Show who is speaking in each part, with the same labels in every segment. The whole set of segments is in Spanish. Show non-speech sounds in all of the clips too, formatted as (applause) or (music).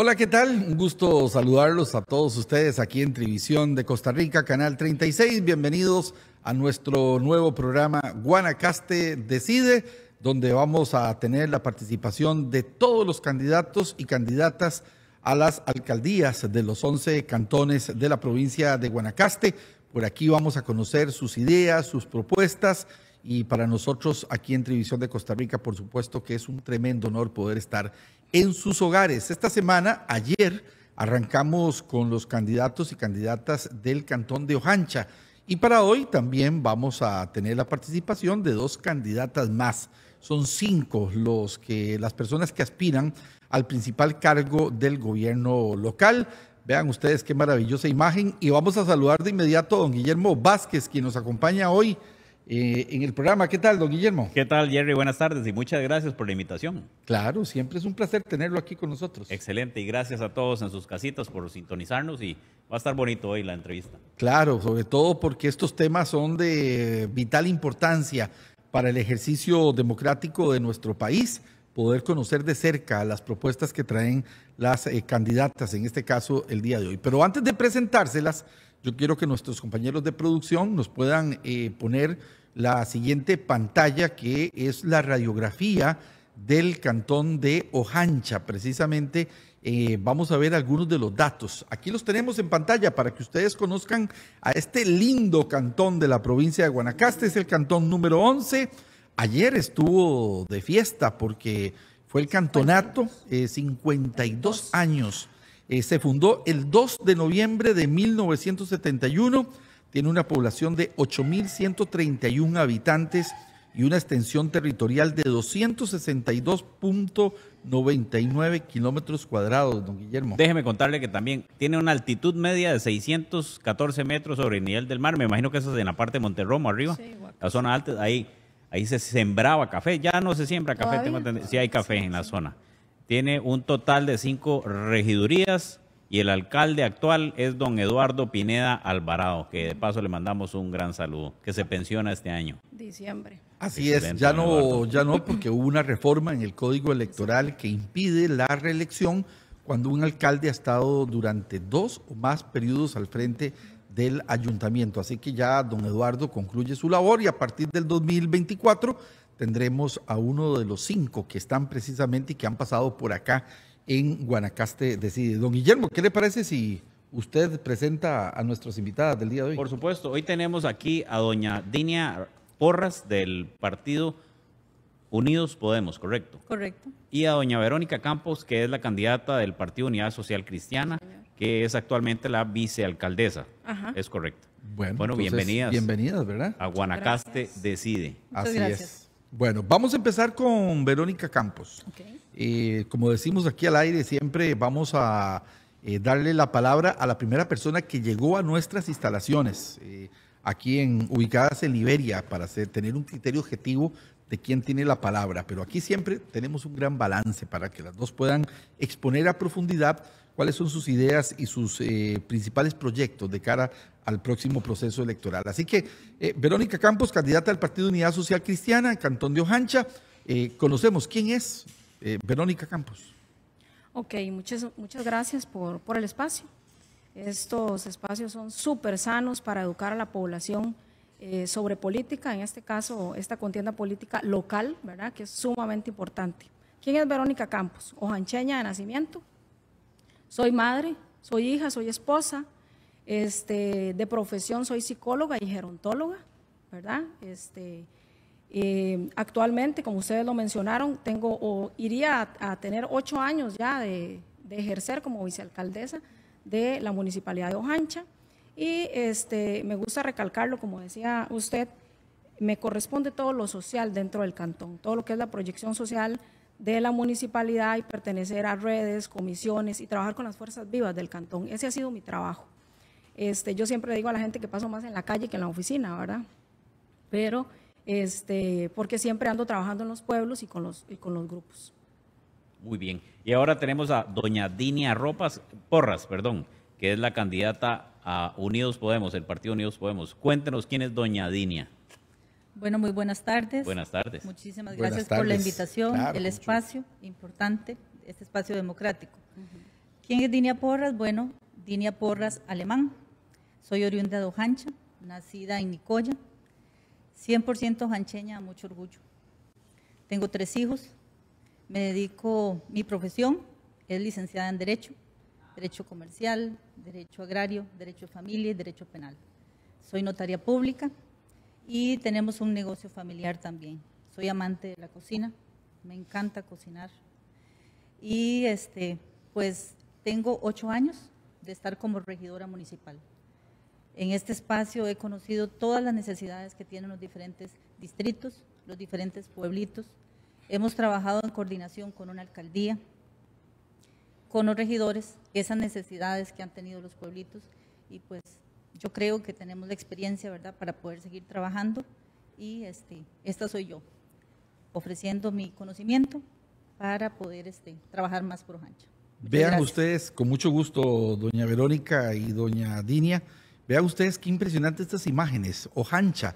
Speaker 1: Hola, ¿qué tal? Un gusto saludarlos a todos ustedes aquí en Televisión de Costa Rica, Canal 36. Bienvenidos a nuestro nuevo programa Guanacaste Decide, donde vamos a tener la participación de todos los candidatos y candidatas a las alcaldías de los 11 cantones de la provincia de Guanacaste. Por aquí vamos a conocer sus ideas, sus propuestas y para nosotros aquí en Televisión de Costa Rica, por supuesto que es un tremendo honor poder estar en sus hogares. Esta semana, ayer, arrancamos con los candidatos y candidatas del cantón de Ojancha y para hoy también vamos a tener la participación de dos candidatas más. Son cinco los que las personas que aspiran al principal cargo del gobierno local. Vean ustedes qué maravillosa imagen y vamos a saludar de inmediato a don Guillermo Vázquez, quien nos acompaña hoy eh, en el programa. ¿Qué tal, don Guillermo?
Speaker 2: ¿Qué tal, Jerry? Buenas tardes y muchas gracias por la invitación.
Speaker 1: Claro, siempre es un placer tenerlo aquí con nosotros.
Speaker 2: Excelente y gracias a todos en sus casitas por sintonizarnos y va a estar bonito hoy la entrevista.
Speaker 1: Claro, sobre todo porque estos temas son de vital importancia para el ejercicio democrático de nuestro país, poder conocer de cerca las propuestas que traen las eh, candidatas, en este caso el día de hoy. Pero antes de presentárselas, yo quiero que nuestros compañeros de producción nos puedan eh, poner la siguiente pantalla que es la radiografía del cantón de Ojancha. Precisamente eh, vamos a ver algunos de los datos. Aquí los tenemos en pantalla para que ustedes conozcan a este lindo cantón de la provincia de Guanacaste. Es el cantón número 11. Ayer estuvo de fiesta porque fue el cantonato, 52 eh, años. Eh, se fundó el 2 de noviembre de 1971 tiene una población de 8.131 habitantes y una extensión territorial de 262.99 kilómetros cuadrados, don Guillermo.
Speaker 2: Déjeme contarle que también tiene una altitud media de 614 metros sobre el nivel del mar. Me imagino que eso es en la parte de Monterromo arriba, la zona alta. Ahí, ahí se sembraba café. Ya no se siembra café, tengo sí hay café en la zona. Tiene un total de cinco regidurías, y el alcalde actual es don Eduardo Pineda Alvarado, que de paso le mandamos un gran saludo, que se pensiona este año.
Speaker 3: Diciembre.
Speaker 1: Así es, ya no, ya no, porque hubo una reforma en el código electoral que impide la reelección cuando un alcalde ha estado durante dos o más periodos al frente del ayuntamiento. Así que ya don Eduardo concluye su labor y a partir del 2024 tendremos a uno de los cinco que están precisamente y que han pasado por acá en Guanacaste Decide. Don Guillermo, ¿qué le parece si usted presenta a nuestras invitadas del día de hoy?
Speaker 2: Por supuesto, hoy tenemos aquí a doña Dinia Porras del partido Unidos Podemos, ¿correcto?
Speaker 3: Correcto.
Speaker 2: Y a doña Verónica Campos, que es la candidata del Partido Unidad Social Cristiana, que es actualmente la vicealcaldesa. Ajá. Es correcto.
Speaker 1: Bueno, bienvenidas. Bienvenidas, ¿verdad?
Speaker 2: A Guanacaste Decide.
Speaker 1: Así es. Bueno, vamos a empezar con Verónica Campos. Okay. Eh, como decimos aquí al aire, siempre vamos a eh, darle la palabra a la primera persona que llegó a nuestras instalaciones, eh, aquí en, ubicadas en Liberia, para tener un criterio objetivo de quién tiene la palabra. Pero aquí siempre tenemos un gran balance para que las dos puedan exponer a profundidad cuáles son sus ideas y sus principales proyectos de cara al próximo proceso electoral. Así que Verónica Campos, candidata del Partido Unidad Social Cristiana, Cantón de Ojancha, conocemos quién es, eh, Verónica Campos.
Speaker 3: Ok, muchas, muchas gracias por, por el espacio. Estos espacios son súper sanos para educar a la población eh, sobre política, en este caso esta contienda política local, ¿verdad? Que es sumamente importante. ¿Quién es Verónica Campos? Ojancheña de nacimiento. Soy madre, soy hija, soy esposa. Este, de profesión soy psicóloga y gerontóloga, ¿verdad? Este, eh, actualmente, como ustedes lo mencionaron, tengo o iría a, tener ocho años ya de, ejercer como vicealcaldesa de la municipalidad de Ojancha. Y este, me gusta recalcarlo, como decía usted, me corresponde todo lo social dentro del cantón, todo lo que es la proyección social de la municipalidad y pertenecer a redes, comisiones y trabajar con las fuerzas vivas del cantón. Ese ha sido mi trabajo. Este, yo siempre digo a la gente que paso más en la calle que en la oficina, ¿verdad? Pero este, porque siempre ando trabajando en los pueblos y con los, y con los grupos.
Speaker 2: Muy bien. Y ahora tenemos a doña Dinia Ropas, Porras, perdón, que es la candidata a Unidos Podemos, el Partido Unidos Podemos. Cuéntenos quién es doña Dinia.
Speaker 4: Bueno, muy buenas tardes.
Speaker 2: Buenas tardes.
Speaker 4: Muchísimas gracias por la invitación, el espacio importante, este espacio democrático. ¿Quién es Dinia Porras? Bueno, Dinia Porras, alemán. Soy oriunda de Ojancha, nacida en Nicoya. 100% jancheña, mucho orgullo. Tengo tres hijos. Me dedico, mi profesión es licenciada en Derecho, Derecho Comercial, Derecho Agrario, Derecho de Familia y Derecho Penal. Soy notaria pública y tenemos un negocio familiar también. Soy amante de la cocina, me encanta cocinar. Y este, pues tengo ocho años de estar como regidora municipal. En este espacio he conocido todas las necesidades que tienen los diferentes distritos, los diferentes pueblitos. Hemos trabajado en coordinación con una alcaldía, con los regidores, esas necesidades que han tenido los pueblitos y pues yo creo que tenemos la experiencia, ¿verdad?, para poder seguir trabajando y este, esta soy yo, ofreciendo mi conocimiento para poder este, trabajar más por Ojancha.
Speaker 1: Vean ustedes, con mucho gusto, doña Verónica y doña Dinia, vean ustedes qué impresionantes estas imágenes. Ojancha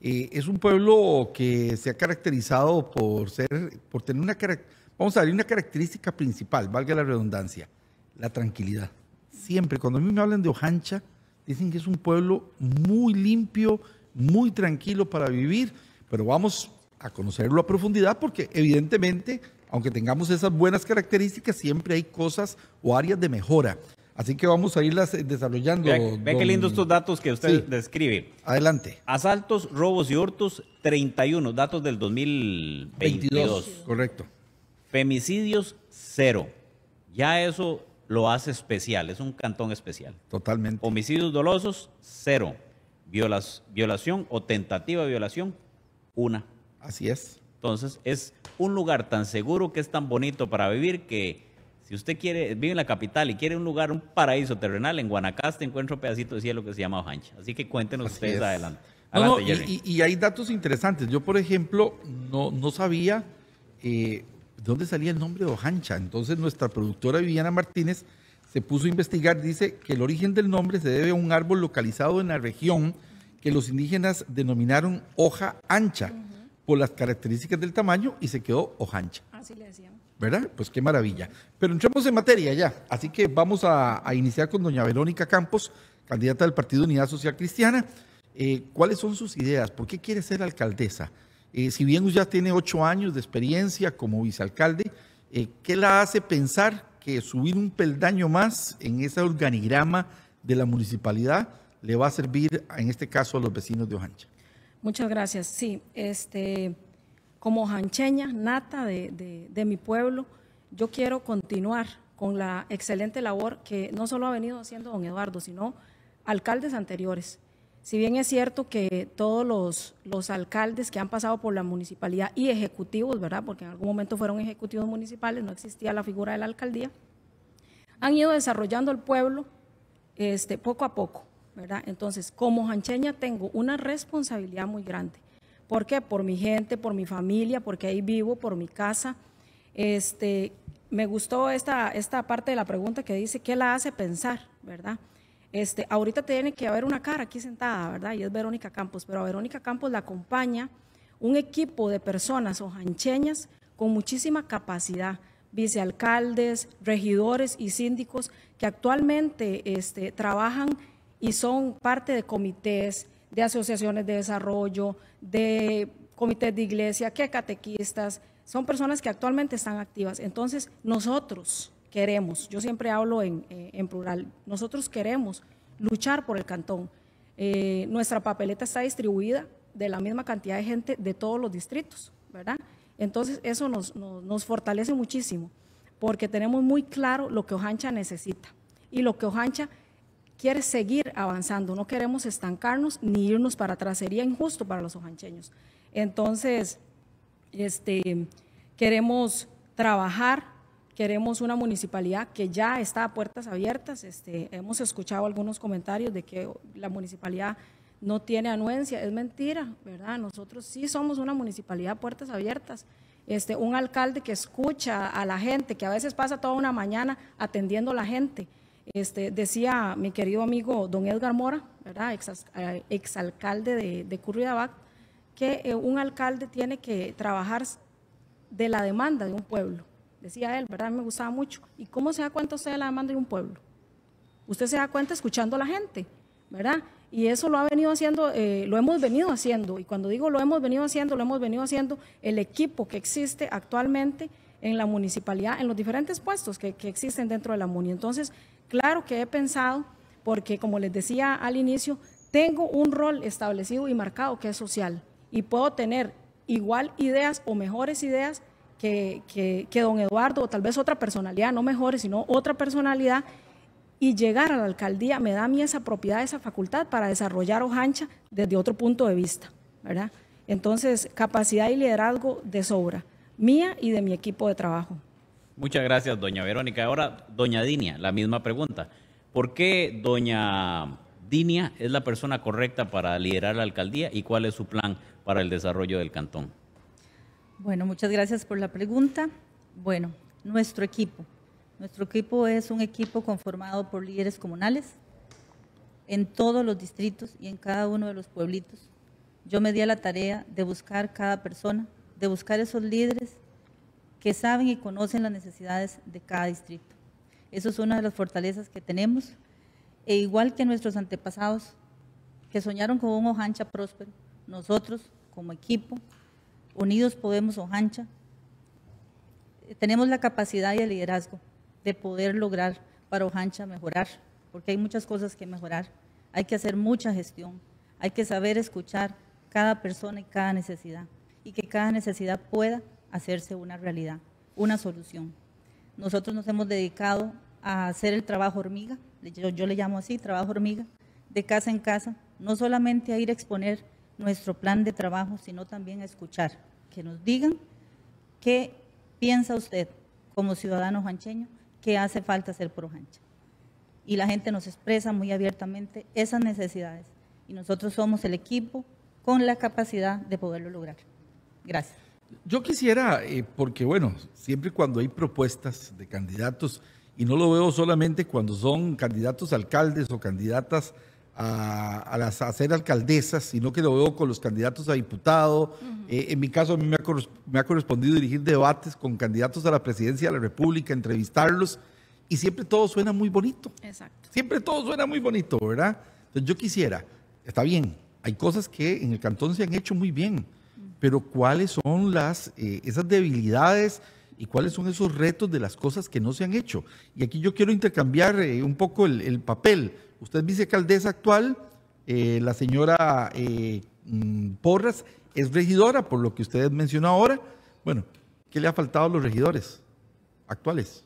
Speaker 1: eh, es un pueblo que se ha caracterizado por ser, por tener una, vamos a ver, una característica principal, valga la redundancia, la tranquilidad. Siempre, cuando a mí me hablan de Ojancha, dicen que es un pueblo muy limpio, muy tranquilo para vivir, pero vamos a conocerlo a profundidad porque evidentemente aunque tengamos esas buenas características, siempre hay cosas o áreas de mejora. Así que vamos a irlas eh, desarrollando.
Speaker 2: Ve, qué lindos estos datos que usted describe.
Speaker 1: Adelante.
Speaker 2: Asaltos, robos y hurtos, 31, datos del 2022.
Speaker 1: correcto.
Speaker 2: Femicidios, cero. Ya eso lo hace especial, es un cantón especial.
Speaker 1: Totalmente.
Speaker 2: Homicidios dolosos, cero. violación o tentativa de violación, una.
Speaker 1: Así es.
Speaker 2: Entonces, es un lugar tan seguro que es tan bonito para vivir que si usted quiere, vive en la capital y quiere un lugar, un paraíso terrenal, en Guanacaste encuentra un pedacito de cielo que se llama Ojancha. Así que cuéntenos ustedes adelante.
Speaker 1: y, hay datos interesantes. Yo, por ejemplo, no, no sabía eh, dónde salía el nombre de Ojancha. Entonces, nuestra productora Viviana Martínez se puso a investigar. Dice que el origen del nombre se debe a un árbol localizado en la región que los indígenas denominaron hoja ancha por las características del tamaño y se quedó hojancha.
Speaker 3: Así le decían.
Speaker 1: ¿Verdad? Pues qué maravilla. Pero entremos en materia ya. Así que vamos a, iniciar con doña Verónica Campos, candidata del Partido Unidad Social Cristiana. Eh, ¿Cuáles son sus ideas? ¿Por qué quiere ser alcaldesa? Eh, si bien ya tiene ocho años de experiencia como vicealcalde, eh, ¿qué la hace pensar que subir un peldaño más en ese organigrama de la municipalidad le va a servir, en este caso, a los vecinos de Ojancha?
Speaker 3: Muchas gracias. Sí, este, como jancheña nata de, mi pueblo, yo quiero continuar con la excelente labor que no solo ha venido haciendo don Eduardo, sino alcaldes anteriores. Si bien es cierto que todos los, alcaldes que han pasado por la municipalidad y ejecutivos, ¿verdad? Porque en algún momento fueron ejecutivos municipales, no existía la figura de la alcaldía, han ido desarrollando el pueblo este, poco a poco. Entonces, como jancheña tengo una responsabilidad muy grande. ¿Por qué? Por mi gente, por mi familia, porque ahí vivo, por mi casa. Este, me gustó esta, esta parte de la pregunta que dice, ¿qué la hace pensar? ¿Verdad? Este, ahorita tiene que haber una cara aquí sentada, ¿verdad? Y es Verónica Campos, pero a Verónica Campos la acompaña un equipo de personas ojancheñas con muchísima capacidad, vicealcaldes, regidores y síndicos que actualmente este, trabajan y son parte de comités, de asociaciones de desarrollo, de comités de iglesia, que catequistas, son personas que actualmente están activas. Entonces, nosotros queremos, yo siempre hablo en, eh, plural, nosotros queremos luchar por el cantón. Eh, nuestra papeleta está distribuida de la misma cantidad de gente de todos los distritos, ¿verdad? Entonces, eso nos, nos fortalece muchísimo, porque tenemos muy claro lo que Ojancha necesita y lo que Ojancha quiere seguir avanzando, no queremos estancarnos ni irnos para atrás, sería injusto para los ojancheños. Entonces, este, queremos trabajar, queremos una municipalidad que ya está a puertas abiertas, este, hemos escuchado algunos comentarios de que la municipalidad no tiene anuencia, es mentira, ¿verdad? Nosotros sí somos una municipalidad a puertas abiertas. Este, un alcalde que escucha a la gente, que a veces pasa toda una mañana atendiendo a la gente, este, decía mi querido amigo don Edgar Mora, ¿verdad? Ex, eh, exalcalde de, de Curridabac, que eh, un alcalde tiene que trabajar de la demanda de un pueblo, decía él, ¿verdad? me gustaba mucho. ¿Y cómo se da cuenta usted de la demanda de un pueblo? Usted se da cuenta escuchando a la gente, ¿verdad? Y eso lo ha venido haciendo, eh, lo hemos venido haciendo. Y cuando digo lo hemos venido haciendo, lo hemos venido haciendo el equipo que existe actualmente en la municipalidad, en los diferentes puestos que, que existen dentro de la MUNI. Entonces, claro que he pensado, porque como les decía al inicio, tengo un rol establecido y marcado que es social y puedo tener igual ideas o mejores ideas que, que, don Eduardo o tal vez otra personalidad, no mejores, sino otra personalidad y llegar a la alcaldía me da a mí esa propiedad, esa facultad para desarrollar Ojancha desde otro punto de vista, ¿verdad? Entonces, capacidad y liderazgo de sobra, mía y de mi equipo de trabajo.
Speaker 2: Muchas gracias, doña Verónica. Ahora, doña Dinia, la misma pregunta. ¿Por qué doña Dinia es la persona correcta para liderar la alcaldía y cuál es su plan para el desarrollo del cantón?
Speaker 4: Bueno, muchas gracias por la pregunta. Bueno, nuestro equipo. Nuestro equipo es un equipo conformado por líderes comunales en todos los distritos y en cada uno de los pueblitos. Yo me di a la tarea de buscar cada persona, de buscar esos líderes que saben y conocen las necesidades de cada distrito. Eso es una de las fortalezas que tenemos e igual que nuestros antepasados que soñaron con un Ojancha próspero, nosotros como equipo, unidos podemos Ojancha, tenemos la capacidad y el liderazgo de poder lograr para Ojancha mejorar, porque hay muchas cosas que mejorar, hay que hacer mucha gestión, hay que saber escuchar cada persona y cada necesidad, y que cada necesidad pueda hacerse una realidad, una solución. Nosotros nos hemos dedicado a hacer el trabajo hormiga, yo, le llamo así, trabajo hormiga, de casa en casa, no solamente a ir a exponer nuestro plan de trabajo, sino también a escuchar, que nos digan qué piensa usted como ciudadano jancheño que hace falta hacer por Jancha. Y la gente nos expresa muy abiertamente esas necesidades. Y nosotros somos el equipo con la capacidad de poderlo lograr. Gracias.
Speaker 1: Yo quisiera, eh, porque bueno, siempre cuando hay propuestas de candidatos, y no lo veo solamente cuando son candidatos a alcaldes o candidatas a, las, a ser alcaldesas, sino que lo veo con los candidatos a diputado. Eh, en mi caso, a mí me ha, me ha, correspondido dirigir debates con candidatos a la presidencia de la República, entrevistarlos, y siempre todo suena muy bonito.
Speaker 3: Exacto.
Speaker 1: Siempre todo suena muy bonito, ¿verdad? Entonces yo quisiera, está bien, hay cosas que en el cantón se han hecho muy bien, pero ¿cuáles son las, eh, esas debilidades? y cuáles son esos retos de las cosas que no se han hecho. Y aquí yo quiero intercambiar eh, un poco el, papel. Usted es vicealcaldesa actual, eh, la señora mm, Porras es regidora, por lo que usted mencionó ahora. Bueno, ¿qué le ha faltado a los regidores actuales?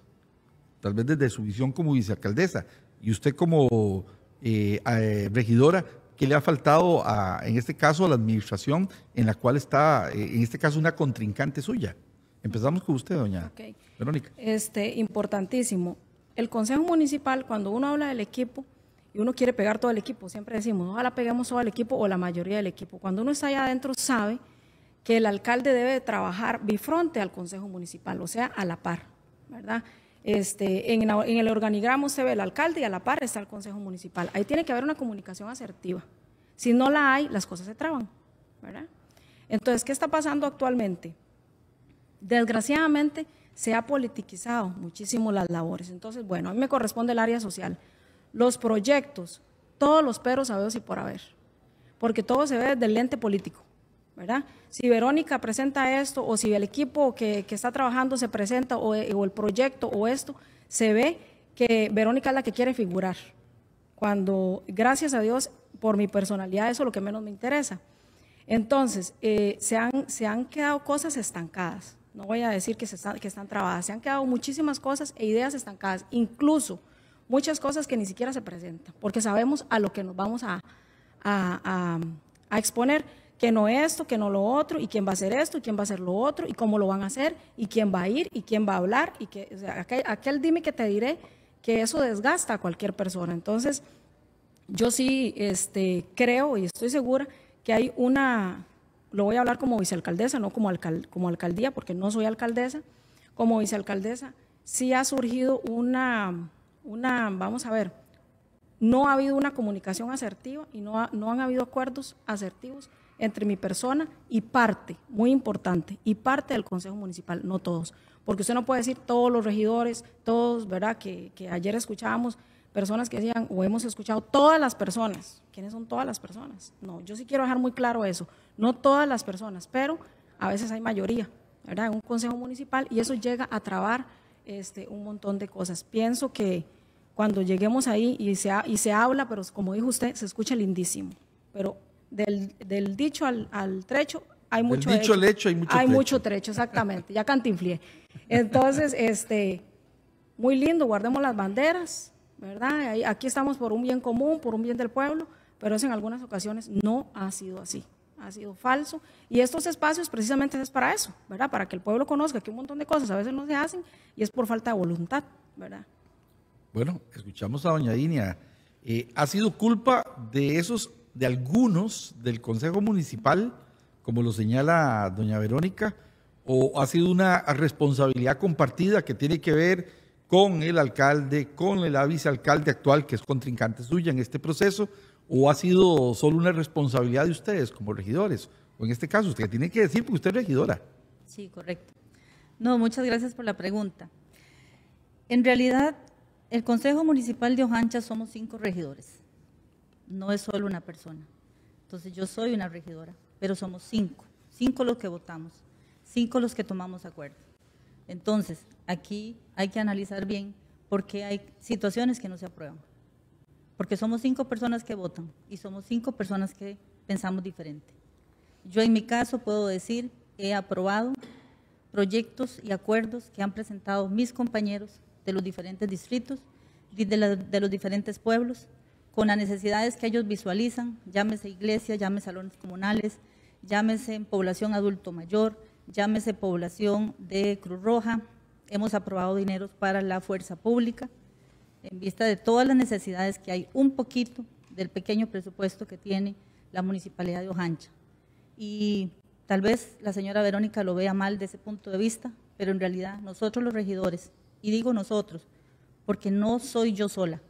Speaker 1: Tal vez desde su visión como vicealcaldesa. Y usted como regidora, ¿qué le ha faltado a, en este caso a la administración en la cual está, en este caso, una contrincante suya? Empezamos con usted, doña Verónica.
Speaker 3: Este, importantísimo. El Consejo Municipal, cuando uno habla del equipo y uno quiere pegar todo el equipo, siempre decimos, ojalá peguemos todo el equipo o la mayoría del equipo. Cuando uno está allá adentro sabe que el alcalde debe trabajar bifronte al Consejo Municipal, o sea, a la par, ¿verdad? Este, en, el organigrama se ve el alcalde y a la par está el Consejo Municipal. Ahí tiene que haber una comunicación asertiva. Si no la hay, las cosas se traban, ¿verdad? Entonces, ¿qué está pasando actualmente? Desgraciadamente se ha politizado muchísimo las labores. Entonces, bueno, a mí me corresponde el área social. Los proyectos, todos los peros a y por haber, porque todo se ve desde el lente político, ¿verdad? Si Verónica presenta esto o si el equipo que, está trabajando se presenta o, o el proyecto o esto, se ve que Verónica es la que quiere figurar. Cuando, gracias a Dios, por mi personalidad, eso es lo que menos me interesa. Entonces, eh, se, han, quedado cosas estancadas no voy a decir que, se están, que están se han quedado muchísimas cosas e ideas estancadas, incluso muchas cosas que ni siquiera se presentan, porque sabemos a lo que nos vamos a, exponer, que no esto, que no lo otro, y quién va a hacer esto, y quién va a hacer lo otro, y cómo lo van a hacer, y quién va a ir, y quién va a hablar, y que, aquel, dime que te diré que eso desgasta a cualquier persona. Entonces, yo sí este, creo y estoy segura que hay una, lo voy a hablar como vicealcaldesa, no como, como alcaldía, porque no soy alcaldesa, como vicealcaldesa, sí ha surgido una, una, vamos a ver, no ha habido una comunicación asertiva y no, no han habido acuerdos asertivos entre mi persona y parte, muy importante, y parte del Consejo Municipal, no todos. porque usted no puede decir todos los regidores, todos, ¿verdad? Que, ayer escuchábamos personas que decían, o hemos escuchado todas las personas. ¿Quiénes son todas las personas? No, yo sí quiero dejar muy claro eso. No todas las personas, pero a veces hay mayoría, ¿verdad? En un consejo municipal y eso llega a trabar este, un montón de cosas. Pienso que cuando lleguemos ahí y se, y se habla, pero como dijo usted, se escucha lindísimo. Pero del, del dicho al, al trecho hay mucho
Speaker 1: dicho al hecho hay mucho
Speaker 3: hay
Speaker 1: trecho.
Speaker 3: mucho trecho, exactamente. Ya cantinflié. Entonces, (laughs) este, muy lindo, guardemos las banderas, ¿verdad? Aquí estamos por un bien común, por un bien del pueblo, pero eso en algunas ocasiones no ha sido así, ha sido falso. Y estos espacios precisamente es para eso, ¿verdad? Para que el pueblo conozca que un montón de cosas a veces no se hacen y es por falta de voluntad, ¿verdad?
Speaker 1: Bueno, escuchamos a doña Dinia. Eh, ¿Ha sido culpa de esos, de algunos del Consejo Municipal, como lo señala doña Verónica, o ha sido una responsabilidad compartida que tiene que ver con el alcalde, con el vicealcalde actual, que es contrincante suya en este proceso, o ha sido solo una responsabilidad de ustedes como regidores? O en este caso, usted tiene que decir porque usted es regidora.
Speaker 4: Sí, correcto. No, muchas gracias por la pregunta. En realidad, el Consejo Municipal de Ojancha somos cinco regidores. No es solo una persona. Entonces yo soy una regidora, pero somos cinco. Cinco los que votamos, cinco los que tomamos acuerdo. Entonces, aquí hay que analizar bien por qué hay situaciones que no se aprueban. Porque somos cinco personas que votan y somos cinco personas que pensamos diferente. Yo en mi caso puedo decir, he aprobado proyectos y acuerdos que han presentado mis compañeros de los diferentes distritos, de, de, los diferentes pueblos, con las necesidades que ellos visualizan, llámese iglesia, llámese salones comunales, llámese población adulto mayor, llámese población de Cruz Roja. Hemos aprobado dineros para la fuerza pública, en vista de todas las necesidades que hay, un poquito del pequeño presupuesto que tiene la Municipalidad de Ojancha. Y tal vez la señora Verónica lo vea mal de ese punto de vista, pero en realidad nosotros los regidores, y digo nosotros, porque no soy yo sola,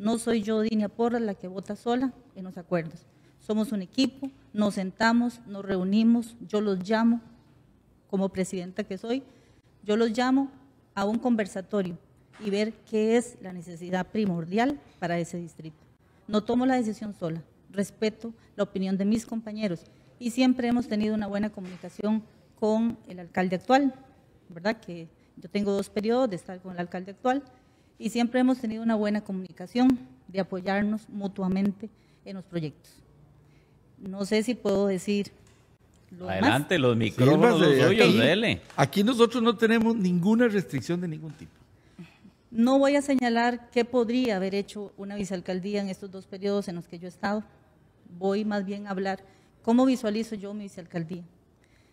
Speaker 4: no soy yo, Dinia Porras, la que vota sola en los acuerdos. Somos un equipo, nos sentamos, nos reunimos, yo los llamo, como presidenta que soy, yo los llamo a un conversatorio y ver qué es la necesidad primordial para ese distrito. No tomo la decisión sola, respeto la opinión de mis compañeros y siempre hemos tenido una buena comunicación con el alcalde actual, ¿verdad? Que yo tengo dos periodos de estar con el alcalde actual y siempre hemos tenido una buena comunicación de apoyarnos mutuamente en los proyectos. No sé si puedo decir.
Speaker 2: Lo Adelante, demás. los micrófonos sí, suyos,
Speaker 1: aquí,
Speaker 2: dele.
Speaker 1: Aquí nosotros no tenemos ninguna restricción de ningún tipo.
Speaker 4: No voy a señalar qué podría haber hecho una vicealcaldía en estos dos periodos en los que yo he estado. Voy más bien a hablar cómo visualizo yo mi vicealcaldía.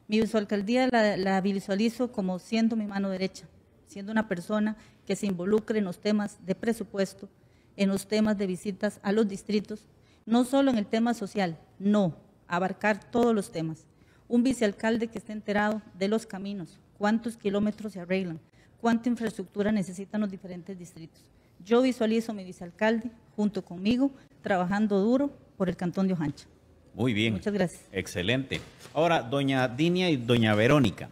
Speaker 4: Mi vicealcaldía la, la visualizo como siendo mi mano derecha, siendo una persona que se involucre en los temas de presupuesto, en los temas de visitas a los distritos, no solo en el tema social, no, abarcar todos los temas. Un vicealcalde que esté enterado de los caminos, cuántos kilómetros se arreglan, cuánta infraestructura necesitan los diferentes distritos. Yo visualizo a mi vicealcalde junto conmigo, trabajando duro por el Cantón de Ojancha.
Speaker 2: Muy bien.
Speaker 4: Muchas gracias.
Speaker 2: Excelente. Ahora, doña Dinia y doña Verónica,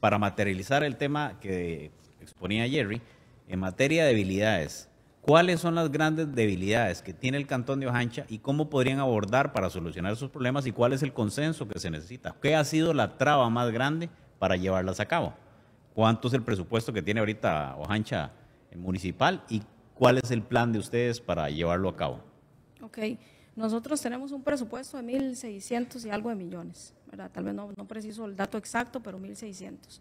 Speaker 2: para materializar el tema que exponía Jerry, en materia de debilidades, ¿cuáles son las grandes debilidades que tiene el Cantón de Ojancha y cómo podrían abordar para solucionar esos problemas y cuál es el consenso que se necesita? ¿Qué ha sido la traba más grande para llevarlas a cabo? ¿Cuánto es el presupuesto que tiene ahorita Ojancha municipal y cuál es el plan de ustedes para llevarlo a cabo?
Speaker 3: Ok. Nosotros tenemos un presupuesto de 1.600 y algo de millones, ¿verdad? Tal vez no, no preciso el dato exacto, pero 1.600.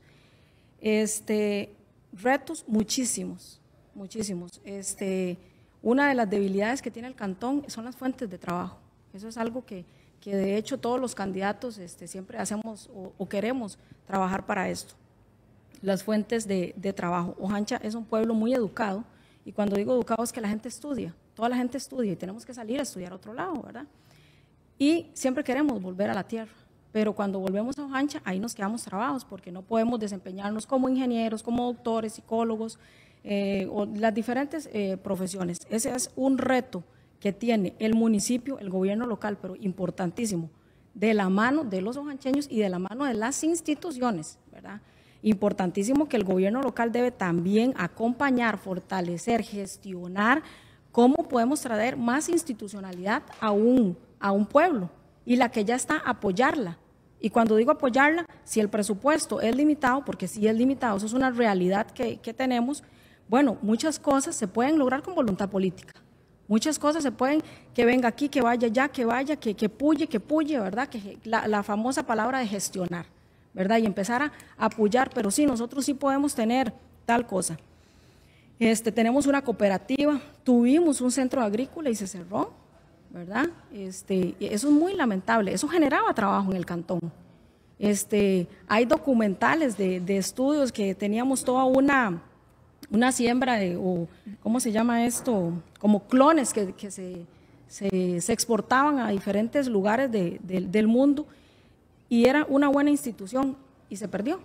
Speaker 3: Este, retos muchísimos, muchísimos. Este, una de las debilidades que tiene el cantón son las fuentes de trabajo. Eso es algo que, que de hecho todos los candidatos este, siempre hacemos o, queremos trabajar para esto. Las fuentes de, de trabajo. Ojancha es un pueblo muy educado y cuando digo educado es que la gente estudia toda la gente estudia y tenemos que salir a estudiar a otro lado, ¿verdad? Y siempre queremos volver a la tierra, pero cuando volvemos a Ojancha, ahí nos quedamos trabados porque no podemos desempeñarnos como ingenieros, como doctores, psicólogos, eh, o las diferentes eh, profesiones. Ese es un reto que tiene el municipio, el gobierno local, pero importantísimo, de la mano de los ojancheños y de la mano de las instituciones, ¿verdad? Importantísimo que el gobierno local debe también acompañar, fortalecer, gestionar cómo podemos traer más institucionalidad a un, a un pueblo y la que ya está, apoyarla. Y cuando digo apoyarla, si el presupuesto es limitado, porque si es limitado, eso es una realidad que, que tenemos, bueno, muchas cosas se pueden lograr con voluntad política. Muchas cosas se pueden, que venga aquí, que vaya allá, que vaya, que, que puye, que puye, ¿verdad? Que la, famosa palabra de gestionar, ¿verdad? Y empezar a, apoyar, pero sí, nosotros sí podemos tener tal cosa. Este, tenemos una cooperativa, tuvimos un centro agrícola y se cerró, ¿verdad? Este, eso es muy lamentable, eso generaba trabajo en el cantón. Este, hay documentales de, de estudios que teníamos toda una, una siembra de, o ¿cómo se llama esto? Como clones que, se, se, exportaban a diferentes lugares del mundo y era una buena institución y se perdió,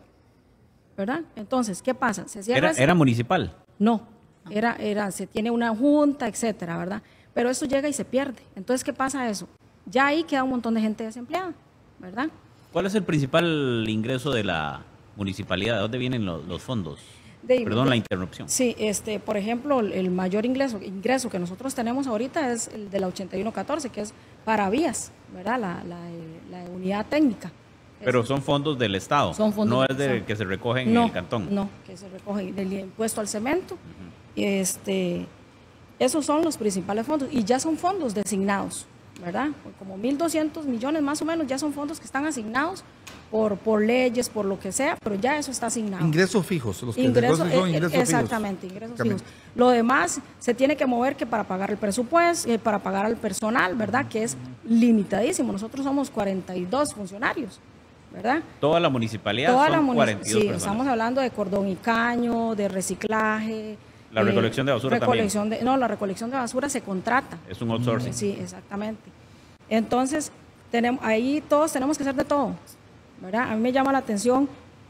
Speaker 3: ¿verdad? Entonces, ¿qué pasa?
Speaker 2: ¿Se cierra ¿Era, municipal?
Speaker 3: No, era, era, se tiene una junta, etcétera, ¿verdad? Pero eso llega y se pierde. Entonces, ¿qué pasa eso? Ya ahí queda un montón de gente desempleada, ¿verdad?
Speaker 2: ¿Cuál es el principal ingreso de la municipalidad? ¿De dónde vienen los fondos? Perdón la interrupción.
Speaker 3: Sí, este, por ejemplo, el mayor ingreso, ingreso que nosotros tenemos ahorita es el de la 8114, que es para vías, ¿verdad? La, la, unidad técnica.
Speaker 2: Pero son fondos del Estado, son fondos no es de que se recogen en el cantón.
Speaker 3: No, que se recogen del impuesto al cemento. este, esos son los principales fondos y ya son fondos designados, ¿verdad? Como 1.200 millones más o menos ya son fondos que están asignados por, por leyes, por lo que sea, pero ya eso está asignado.
Speaker 1: Ingresos fijos,
Speaker 3: los que ingresos, son eh, ingresos exactamente, ingresos fijos. Lo demás se tiene que mover que para pagar el presupuesto, eh, para pagar al personal, ¿verdad? Que es limitadísimo. Nosotros somos 42 funcionarios. ¿verdad?
Speaker 2: Toda la municipalidad Toda son la 42
Speaker 3: Sí, estamos hablando de cordón y caño, de reciclaje.
Speaker 2: La eh, recolección de basura
Speaker 3: recolección
Speaker 2: también.
Speaker 3: De, no, la recolección de basura se contrata.
Speaker 2: Es un outsourcing.
Speaker 3: Sí, exactamente. Entonces, tenemos, ahí todos tenemos que hacer de todo. A mí me llama la atención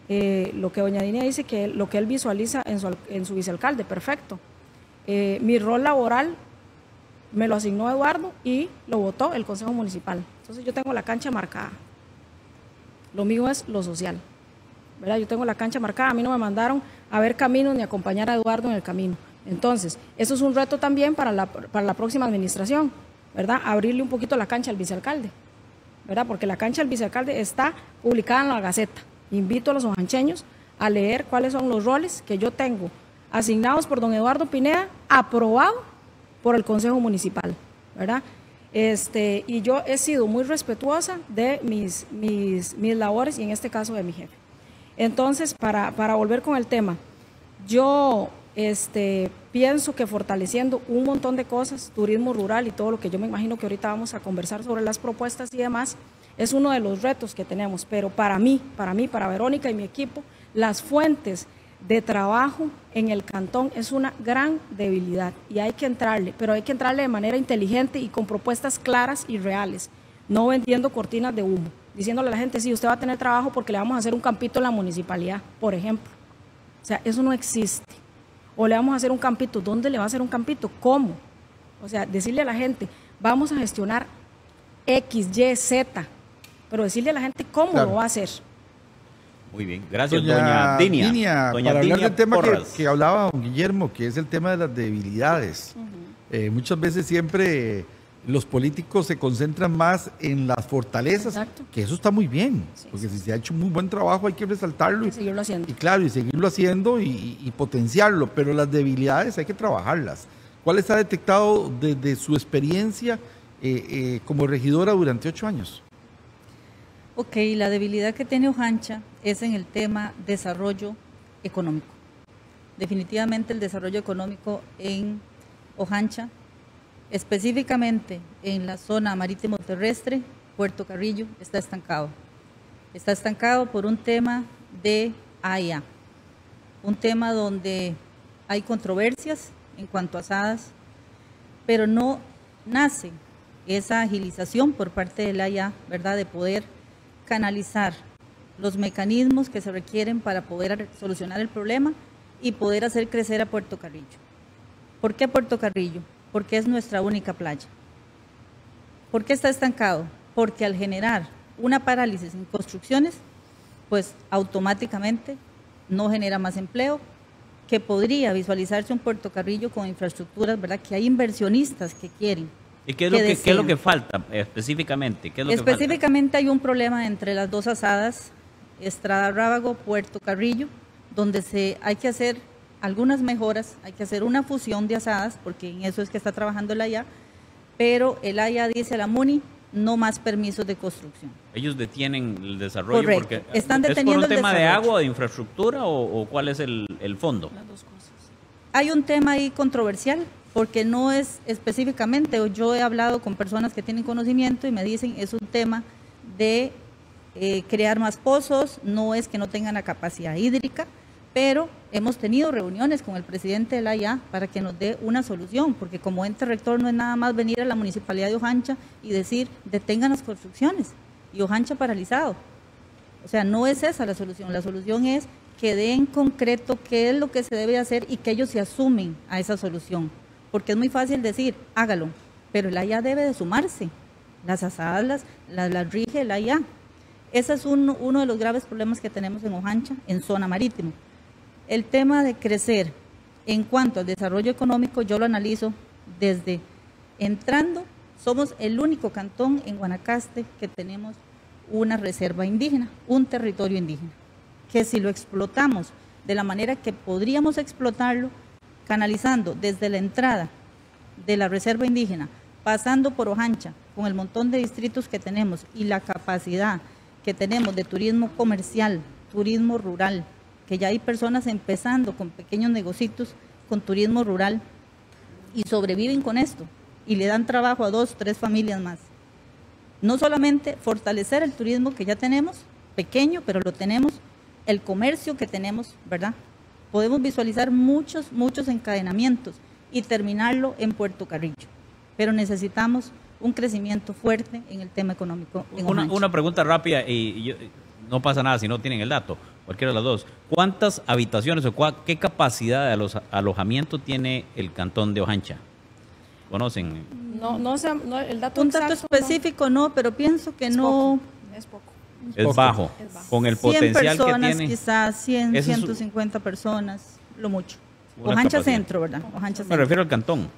Speaker 3: eh, lo que doña Dina dice, que lo que él visualiza en su, en su vicealcalde, perfecto. Eh, mi rol laboral me lo asignó Eduardo y lo votó el Consejo Municipal. Entonces yo tengo la cancha marcada. Lo mío es lo social. ¿verdad? Yo tengo la cancha marcada, a mí no me mandaron a ver caminos ni acompañar a Eduardo en el camino. Entonces, eso es un reto también para la, para la próxima administración, ¿verdad? Abrirle un poquito la cancha al vicealcalde. ¿verdad? Porque la cancha del vicealcalde está publicada en la Gaceta. Invito a los ojancheños a leer cuáles son los roles que yo tengo asignados por don Eduardo Pineda, aprobado por el Consejo Municipal, ¿verdad? Este, y yo he sido muy respetuosa de mis, mis, mis labores y en este caso de mi jefe. Entonces, para, para volver con el tema, yo este, pienso que fortaleciendo un montón de cosas, turismo rural y todo lo que yo me imagino que ahorita vamos a conversar sobre las propuestas y demás, es uno de los retos que tenemos. Pero para mí, para mí, para Verónica y mi equipo, las fuentes de trabajo en el cantón es una gran debilidad y hay que entrarle, pero hay que entrarle de manera inteligente y con propuestas claras y reales, no vendiendo cortinas de humo, diciéndole a la gente, sí, usted va a tener trabajo porque le vamos a hacer un campito en la municipalidad, por ejemplo. O sea, eso no existe. O le vamos a hacer un campito. ¿Dónde le va a hacer un campito? ¿Cómo? O sea, decirle a la gente, vamos a gestionar X, Y, Z, pero decirle a la gente cómo lo va a hacer.
Speaker 2: Muy bien, gracias, doña, Dinia.
Speaker 1: para hablar del tema que, hablaba don Guillermo, que es el tema de las debilidades. Eh, muchas veces siempre los políticos se concentran más en las fortalezas, que eso está muy bien, porque si se ha hecho muy buen trabajo hay que resaltarlo.
Speaker 3: Y, seguirlo haciendo.
Speaker 1: Y claro, y seguirlo haciendo y, potenciarlo, pero las debilidades hay que trabajarlas. ¿Cuáles ha detectado desde su experiencia eh, eh, como regidora durante ocho años?
Speaker 4: Ok, la debilidad que tiene Ojancha es en el tema desarrollo económico. Definitivamente el desarrollo económico en Ojancha Específicamente en la zona marítimo terrestre, Puerto Carrillo está estancado. Está estancado por un tema de AIA, un tema donde hay controversias en cuanto a asadas, pero no nace esa agilización por parte del AIA, ¿verdad?, de poder canalizar los mecanismos que se requieren para poder solucionar el problema y poder hacer crecer a Puerto Carrillo. ¿Por qué Puerto Carrillo? Porque es nuestra única playa. ¿Por qué está estancado? Porque al generar una parálisis en construcciones, pues automáticamente no genera más empleo, que podría visualizarse un Puerto Carrillo con infraestructuras, ¿verdad? Que hay inversionistas que quieren.
Speaker 2: ¿Y qué es, lo, que, qué es lo que falta específicamente? ¿Qué es lo
Speaker 4: específicamente hay un problema entre las dos asadas, Estrada Rábago, Puerto Carrillo, donde se hay que hacer algunas mejoras, hay que hacer una fusión de asadas, porque en eso es que está trabajando el AYA, pero el AYA dice a la MUNI, no más permisos de construcción.
Speaker 2: Ellos detienen el desarrollo
Speaker 4: Correcto. porque están deteniendo
Speaker 2: ¿Es por un tema de agua, de infraestructura o, cuál es el, el, fondo? Las dos cosas.
Speaker 4: Hay un tema ahí controversial porque no es específicamente, yo he hablado con personas que tienen conocimiento y me dicen es un tema de eh, crear más pozos, no es que no tengan la capacidad hídrica, pero hemos tenido reuniones con el presidente de la IA para que nos dé una solución, porque como ente rector no es nada más venir a la municipalidad de Ojancha y decir detengan las construcciones y Ojancha paralizado. O sea, no es esa la solución, la solución es que den en concreto qué es lo que se debe hacer y que ellos se asumen a esa solución, porque es muy fácil decir, hágalo, pero la IA debe de sumarse, las asadas las, rige la IA. Ese es uno, uno de los graves problemas que tenemos en Ojancha, en zona marítima el tema de crecer en cuanto al desarrollo económico, yo lo analizo desde entrando, somos el único cantón en Guanacaste que tenemos una reserva indígena, un territorio indígena, que si lo explotamos de la manera que podríamos explotarlo, canalizando desde la entrada de la reserva indígena, pasando por Ojancha, con el montón de distritos que tenemos y la capacidad que tenemos de turismo comercial, turismo rural, que ya hay personas empezando con pequeños negocios, con turismo rural, y sobreviven con esto, y le dan trabajo a dos, tres familias más. No solamente fortalecer el turismo que ya tenemos, pequeño, pero lo tenemos, el comercio que tenemos, ¿verdad? Podemos visualizar muchos, muchos encadenamientos y terminarlo en Puerto Carrillo. Pero necesitamos un crecimiento fuerte en el tema económico.
Speaker 2: una, pregunta rápida y no pasa nada si no tienen el dato cualquiera de las dos. ¿Cuántas habitaciones o qué capacidad de alojamiento tiene el cantón de Ojancha? ¿Conocen?
Speaker 3: No, no, el dato
Speaker 4: Un dato específico no, pero pienso que no.
Speaker 3: es poco.
Speaker 2: Es, bajo, con el potencial
Speaker 4: personas,
Speaker 2: que tiene.
Speaker 4: quizás 100, 150 personas, lo mucho. Ojancha Centro, ¿verdad? Ojancha
Speaker 2: Me refiero al cantón.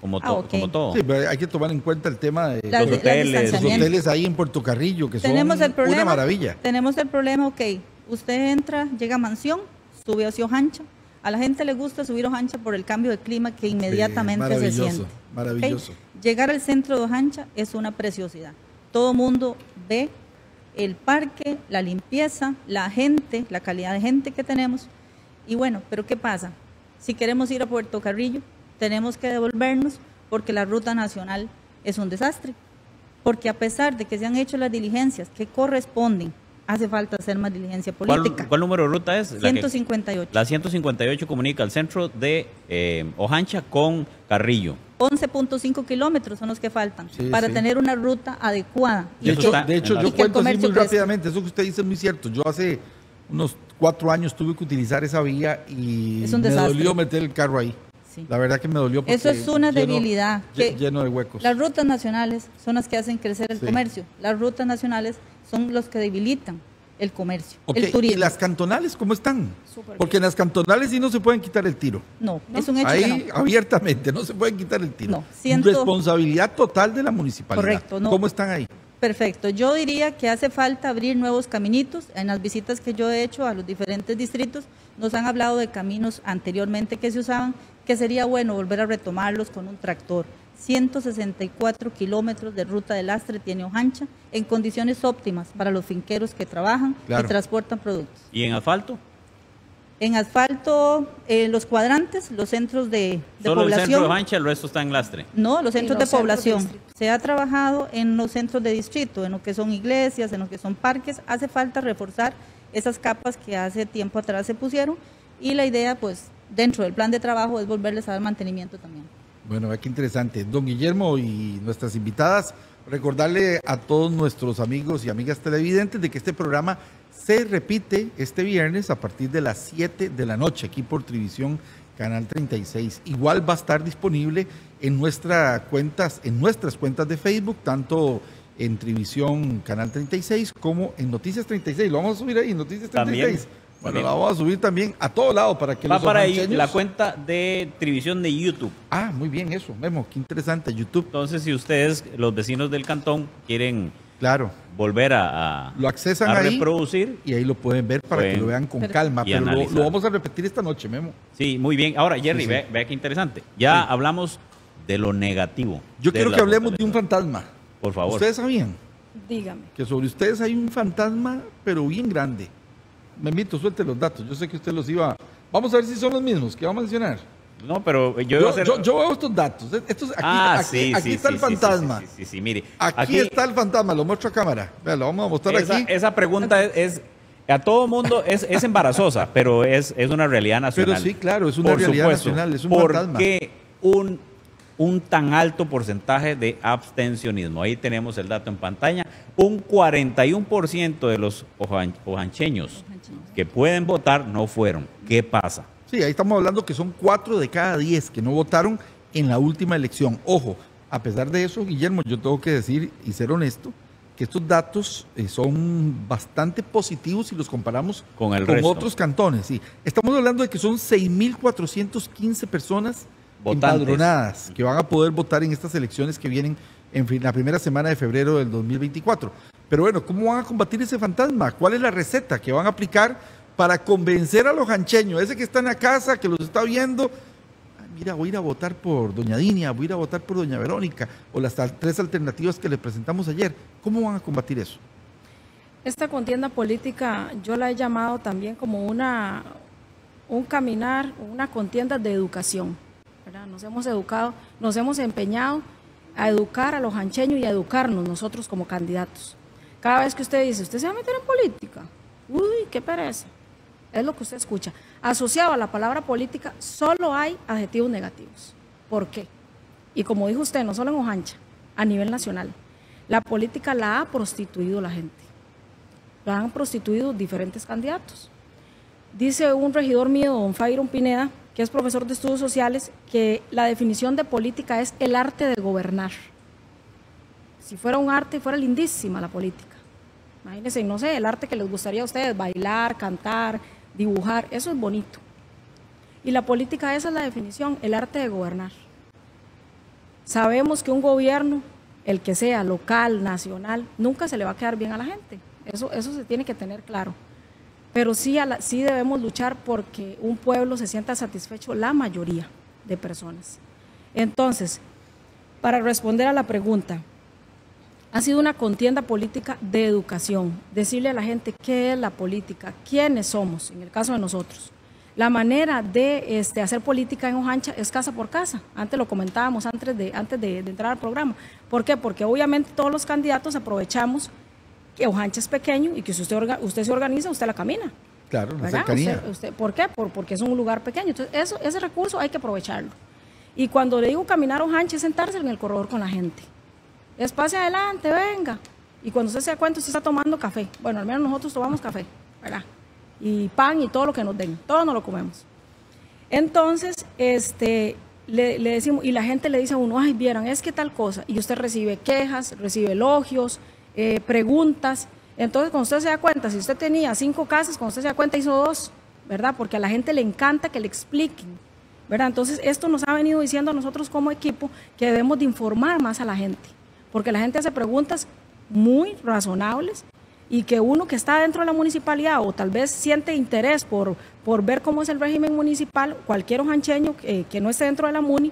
Speaker 2: Como, ah, como todo.
Speaker 1: Sí, pero hay que tomar en cuenta el tema de los, hoteles, los hoteles ahí en Puerto Carrillo, que son una maravilla.
Speaker 4: Tenemos el problema, ok, Usted entra, llega a mansión, sube hacia Ojancha. A la gente le gusta subir Ojancha por el cambio de clima que inmediatamente se siente.
Speaker 1: Maravilloso.
Speaker 4: Llegar al centro de Ojancha es una preciosidad. Todo mundo ve el parque, la limpieza, la gente, la calidad de gente que tenemos. Y bueno, pero ¿qué pasa? Si queremos ir a Puerto Carrillo, tenemos que devolvernos porque la ruta nacional es un desastre. Porque a pesar de que se han hecho las diligencias que corresponden hace falta hacer más diligencia política.
Speaker 2: ¿Cuál, número de ruta es?
Speaker 4: 158.
Speaker 2: La, 158 comunica al centro de eh, Ojancha con Carrillo.
Speaker 4: 11.5 kilómetros son los que faltan para tener una ruta adecuada.
Speaker 1: De hecho, de hecho yo cuento así muy rápidamente, eso que usted dice es muy cierto. Yo hace unos cuatro años tuve que utilizar esa vía y me dolió meter el carro ahí. La verdad que me dolió porque
Speaker 4: Eso es una debilidad.
Speaker 1: lleno de huecos.
Speaker 4: Las rutas nacionales son las que hacen crecer el comercio. Las rutas nacionales son los que debilitan el comercio, el turismo.
Speaker 1: ¿Y las cantonales cómo están? Porque en las cantonales sí no se pueden quitar el tiro.
Speaker 4: No, es un hecho
Speaker 1: Ahí abiertamente no se pueden quitar el tiro. No, Responsabilidad total de la municipalidad. Correcto. ¿Cómo están ahí?
Speaker 4: Perfecto. Yo diría que hace falta abrir nuevos caminitos. En las visitas que yo he hecho a los diferentes distritos, nos han hablado de caminos anteriormente que se usaban, que sería bueno volver a retomarlos con un tractor 164 kilómetros de ruta de lastre tiene Ojancha en condiciones óptimas para los finqueros que trabajan y transportan productos.
Speaker 2: ¿Y en asfalto?
Speaker 4: En asfalto, eh, los cuadrantes, los centros de,
Speaker 2: de
Speaker 4: ¿Solo
Speaker 2: población. el centro de Ojancha, el resto está en lastre?
Speaker 4: No, los centros de población. Se ha trabajado en los centros de distrito, en lo que son iglesias, en lo que son parques. Hace falta reforzar esas capas que hace tiempo atrás se pusieron y la idea, pues, dentro del plan de trabajo es volverles a dar mantenimiento también.
Speaker 1: Bueno, qué interesante. Don Guillermo y nuestras invitadas, recordarle a todos nuestros amigos y amigas televidentes de que este programa se repite este viernes a partir de las 7 de la noche aquí por Trivisión Canal 36. Igual va a estar disponible en, nuestra cuentas, en nuestras cuentas de Facebook, tanto en Trivisión Canal 36 como en Noticias 36. Lo vamos a subir ahí, Noticias 36. Bueno, la vamos a subir también a todos lados para que
Speaker 2: Va para ahí la cuenta de Trivisión de YouTube.
Speaker 1: Ah, muy bien eso, Memo, qué interesante, YouTube.
Speaker 2: Entonces, si ustedes, los vecinos del cantón, quieren
Speaker 1: claro.
Speaker 2: volver a,
Speaker 1: lo accesan
Speaker 2: a
Speaker 1: ahí
Speaker 2: reproducir.
Speaker 1: Y ahí lo pueden ver para que lo vean con calma. Pero lo, vamos a repetir esta noche, Memo.
Speaker 2: Sí, muy bien. Ahora, Jerry, Ve, qué interesante. Ya hablamos de lo negativo.
Speaker 1: Yo quiero que hablemos de un fantasma.
Speaker 2: Por favor.
Speaker 1: ¿Ustedes sabían?
Speaker 3: Dígame.
Speaker 1: Que sobre ustedes hay un fantasma, pero bien grande. Me invito, suelte los datos. Yo sé que usted los iba. Vamos a ver si son los mismos que vamos a mencionar.
Speaker 2: No, pero yo,
Speaker 1: yo, veo estos datos. Estos, aquí,
Speaker 2: ah,
Speaker 1: sí,
Speaker 2: aquí,
Speaker 1: está el fantasma.
Speaker 2: Sí, sí, mire.
Speaker 1: Aquí, está el fantasma, lo muestro a cámara. Vea, lo vamos a mostrar aquí.
Speaker 2: Esa pregunta es, a todo mundo es, es embarazosa, (laughs) pero es, es una realidad nacional.
Speaker 1: Pero sí, claro, es una realidad nacional, es un ¿Por
Speaker 2: qué un un tan alto porcentaje de abstencionismo. Ahí tenemos el dato en pantalla. Un 41% de los ojancheños que pueden votar no fueron. ¿Qué pasa?
Speaker 1: Sí, ahí estamos hablando que son 4 de cada 10 que no votaron en la última elección. Ojo, a pesar de eso, Guillermo, yo tengo que decir y ser honesto, que estos datos eh, son bastante positivos si los comparamos
Speaker 2: con, el
Speaker 1: con otros cantones. Sí. Estamos hablando de que son 6.415 personas empadronadas que van a poder votar en estas elecciones que vienen en la primera semana de febrero del 2024. Pero bueno, ¿cómo van a combatir ese fantasma? ¿Cuál es la receta que van a aplicar para convencer a los hancheños, ese que está en la casa, que los está viendo? mira, voy a ir a votar por doña Dinia, voy a ir a votar por doña Verónica, o las tres alternativas que le presentamos ayer. ¿Cómo van a combatir eso?
Speaker 3: Esta contienda política yo la he llamado también como una, un caminar, una contienda de educación nos hemos educado, nos hemos empeñado a educar a los ancheños y a educarnos nosotros como candidatos. Cada vez que usted dice, usted se va a meter en política, uy, qué pereza. Es lo que usted escucha. Asociado a la palabra política, solo hay adjetivos negativos. ¿Por qué? Y como dijo usted, no solo en Ojancha, a nivel nacional. La política la ha prostituido la gente. La han prostituido diferentes candidatos. Dice un regidor mío, don Fairon Pineda, que es profesor de estudios sociales, que la definición de política es el arte de gobernar. Si fuera un arte, fuera lindísima la política. Imagínense, no sé, el arte que les gustaría a ustedes, bailar, cantar, dibujar, eso es bonito. Y la política, esa es la definición, el arte de gobernar. Sabemos que un gobierno, el que sea, local, nacional, nunca se le va a quedar bien a la gente. Eso, eso se tiene que tener claro pero sí, sí debemos luchar porque un pueblo se sienta satisfecho, la mayoría de personas. Entonces, para responder a la pregunta, ha sido una contienda política de educación, decirle a la gente qué es la política, quiénes somos, en el caso de nosotros. La manera de este, hacer política en Ojancha es casa por casa. Antes lo comentábamos antes de, antes de entrar al programa. ¿Por qué? Porque obviamente todos los candidatos aprovechamos Ojancha es pequeño y que si usted, usted se organiza, usted la camina.
Speaker 1: Claro, la cercanía.
Speaker 3: ¿Por qué? porque es un lugar pequeño. Entonces, eso, ese recurso hay que aprovecharlo. Y cuando le digo caminar a Ojancha es sentarse en el corredor con la gente. Espacio adelante, venga. Y cuando usted se da cuenta, usted está tomando café. Bueno, al menos nosotros tomamos café, ¿verdad? Y pan y todo lo que nos den. Todo nos lo comemos. Entonces, este, le, le, decimos, y la gente le dice a uno, ay, vieran, es que tal cosa. Y usted recibe quejas, recibe elogios, eh, preguntas. Entonces, cuando usted se da cuenta, si usted tenía cinco casas, cuando usted se da cuenta hizo dos, ¿verdad? Porque a la gente le encanta que le expliquen, ¿verdad? Entonces, esto nos ha venido diciendo a nosotros como equipo que debemos de informar más a la gente, porque la gente hace preguntas muy razonables y que uno que está dentro de la municipalidad o tal vez siente interés por, por ver cómo es el régimen municipal, cualquier ojancheño que, que no esté dentro de la MUNI,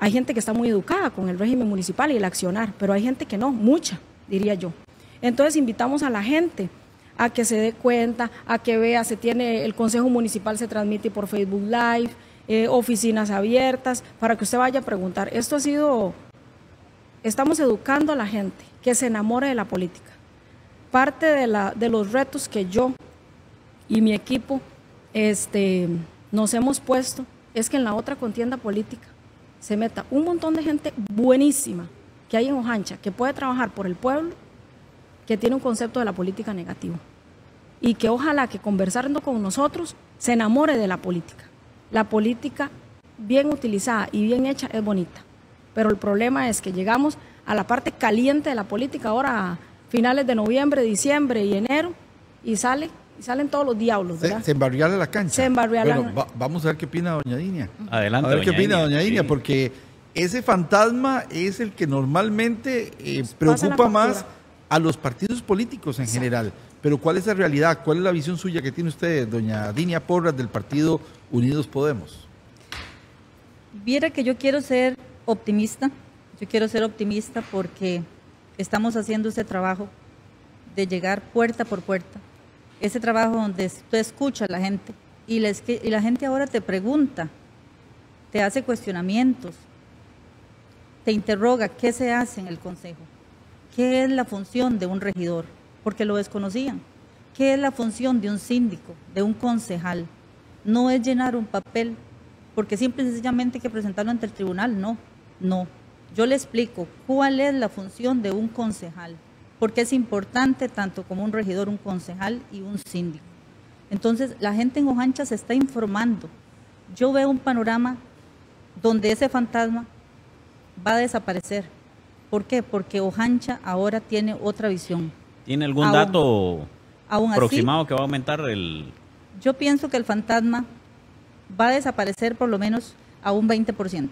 Speaker 3: hay gente que está muy educada con el régimen municipal y el accionar, pero hay gente que no, mucha diría yo. Entonces invitamos a la gente a que se dé cuenta, a que vea, se tiene, el Consejo Municipal se transmite por Facebook Live, eh, oficinas abiertas, para que usted vaya a preguntar. Esto ha sido, estamos educando a la gente que se enamore de la política. Parte de, la, de los retos que yo y mi equipo este, nos hemos puesto es que en la otra contienda política se meta un montón de gente buenísima, que hay en Ojancha, que puede trabajar por el pueblo, que tiene un concepto de la política negativo. Y que ojalá que conversando con nosotros se enamore de la política. La política bien utilizada y bien hecha es bonita. Pero el problema es que llegamos a la parte caliente de la política ahora a finales de noviembre, diciembre y enero y sale y salen todos los diablos, ¿verdad?
Speaker 1: Se, se embarriala la cancha.
Speaker 3: Se embarriala
Speaker 1: Bueno,
Speaker 3: la-
Speaker 1: va- vamos a ver qué opina doña Dinia.
Speaker 2: Adelante,
Speaker 1: A ver qué opina
Speaker 2: Inia,
Speaker 1: doña Dinia,
Speaker 2: sí.
Speaker 1: porque ese fantasma es el que normalmente eh, preocupa más a los partidos políticos en general. Pero ¿cuál es la realidad? ¿Cuál es la visión suya que tiene usted, doña Dinia Porras, del partido Unidos Podemos?
Speaker 4: Viera que yo quiero ser optimista, yo quiero ser optimista porque estamos haciendo ese trabajo de llegar puerta por puerta, ese trabajo donde tú escuchas a la gente y, les y la gente ahora te pregunta, te hace cuestionamientos, te interroga qué se hace en el Consejo, qué es la función de un regidor, porque lo desconocían, qué es la función de un síndico, de un concejal. No es llenar un papel, porque simple y sencillamente hay que presentarlo ante el tribunal, no, no. Yo le explico cuál es la función de un concejal, porque es importante tanto como un regidor, un concejal y un síndico. Entonces, la gente en Ojancha se está informando. Yo veo un panorama donde ese fantasma va a desaparecer. ¿Por qué? Porque Ojancha ahora tiene otra visión.
Speaker 2: ¿Tiene algún
Speaker 4: Aún-
Speaker 2: dato
Speaker 4: Aún así,
Speaker 2: aproximado que va a aumentar el...
Speaker 4: yo pienso que el fantasma va a desaparecer por lo menos a un 20%.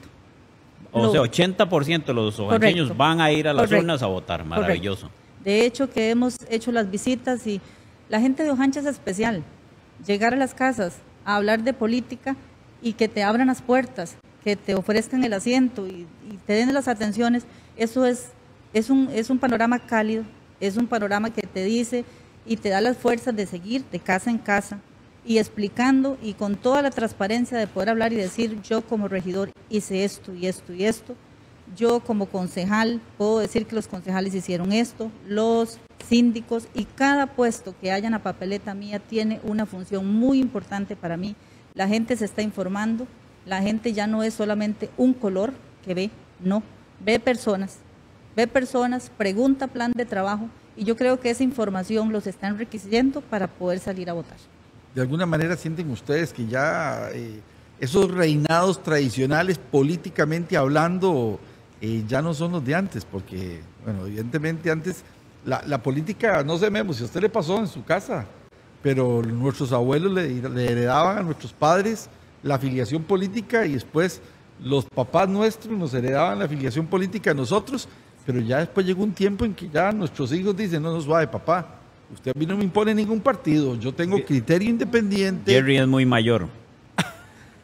Speaker 2: O
Speaker 4: Lo-
Speaker 2: sea, 80% de los ojancheños
Speaker 4: Correcto.
Speaker 2: van a ir a las
Speaker 4: Correcto.
Speaker 2: urnas a votar. Maravilloso.
Speaker 4: De hecho, que hemos hecho las visitas y la gente de Ojancha es especial. Llegar a las casas a hablar de política y que te abran las puertas, que te ofrezcan el asiento y, te den las atenciones, eso es, es, un, es un panorama cálido, es un panorama que te dice y te da las fuerzas de seguir de casa en casa y explicando y con toda la transparencia de poder hablar y decir yo como regidor hice esto y esto y esto yo como concejal puedo decir que los concejales hicieron esto, los síndicos y cada puesto que haya en la papeleta mía tiene una función muy importante para mí. La gente se está informando, la gente ya no es solamente un color que ve, no, ve personas, ve personas, pregunta plan de trabajo y yo creo que esa información los está enriqueciendo para poder salir a votar.
Speaker 1: De alguna manera sienten ustedes que ya eh, esos reinados tradicionales políticamente hablando eh, ya no son los de antes, porque, bueno, evidentemente antes la, la política, no sé, Memo, si a usted le pasó en su casa, pero nuestros abuelos le heredaban a nuestros padres la afiliación política y después los papás nuestros nos heredaban la afiliación política a nosotros, pero ya después llegó un tiempo en que ya nuestros hijos dicen, no, no, suave, papá, usted a mí no me impone ningún partido, yo tengo criterio independiente,
Speaker 2: Jerry es muy mayor.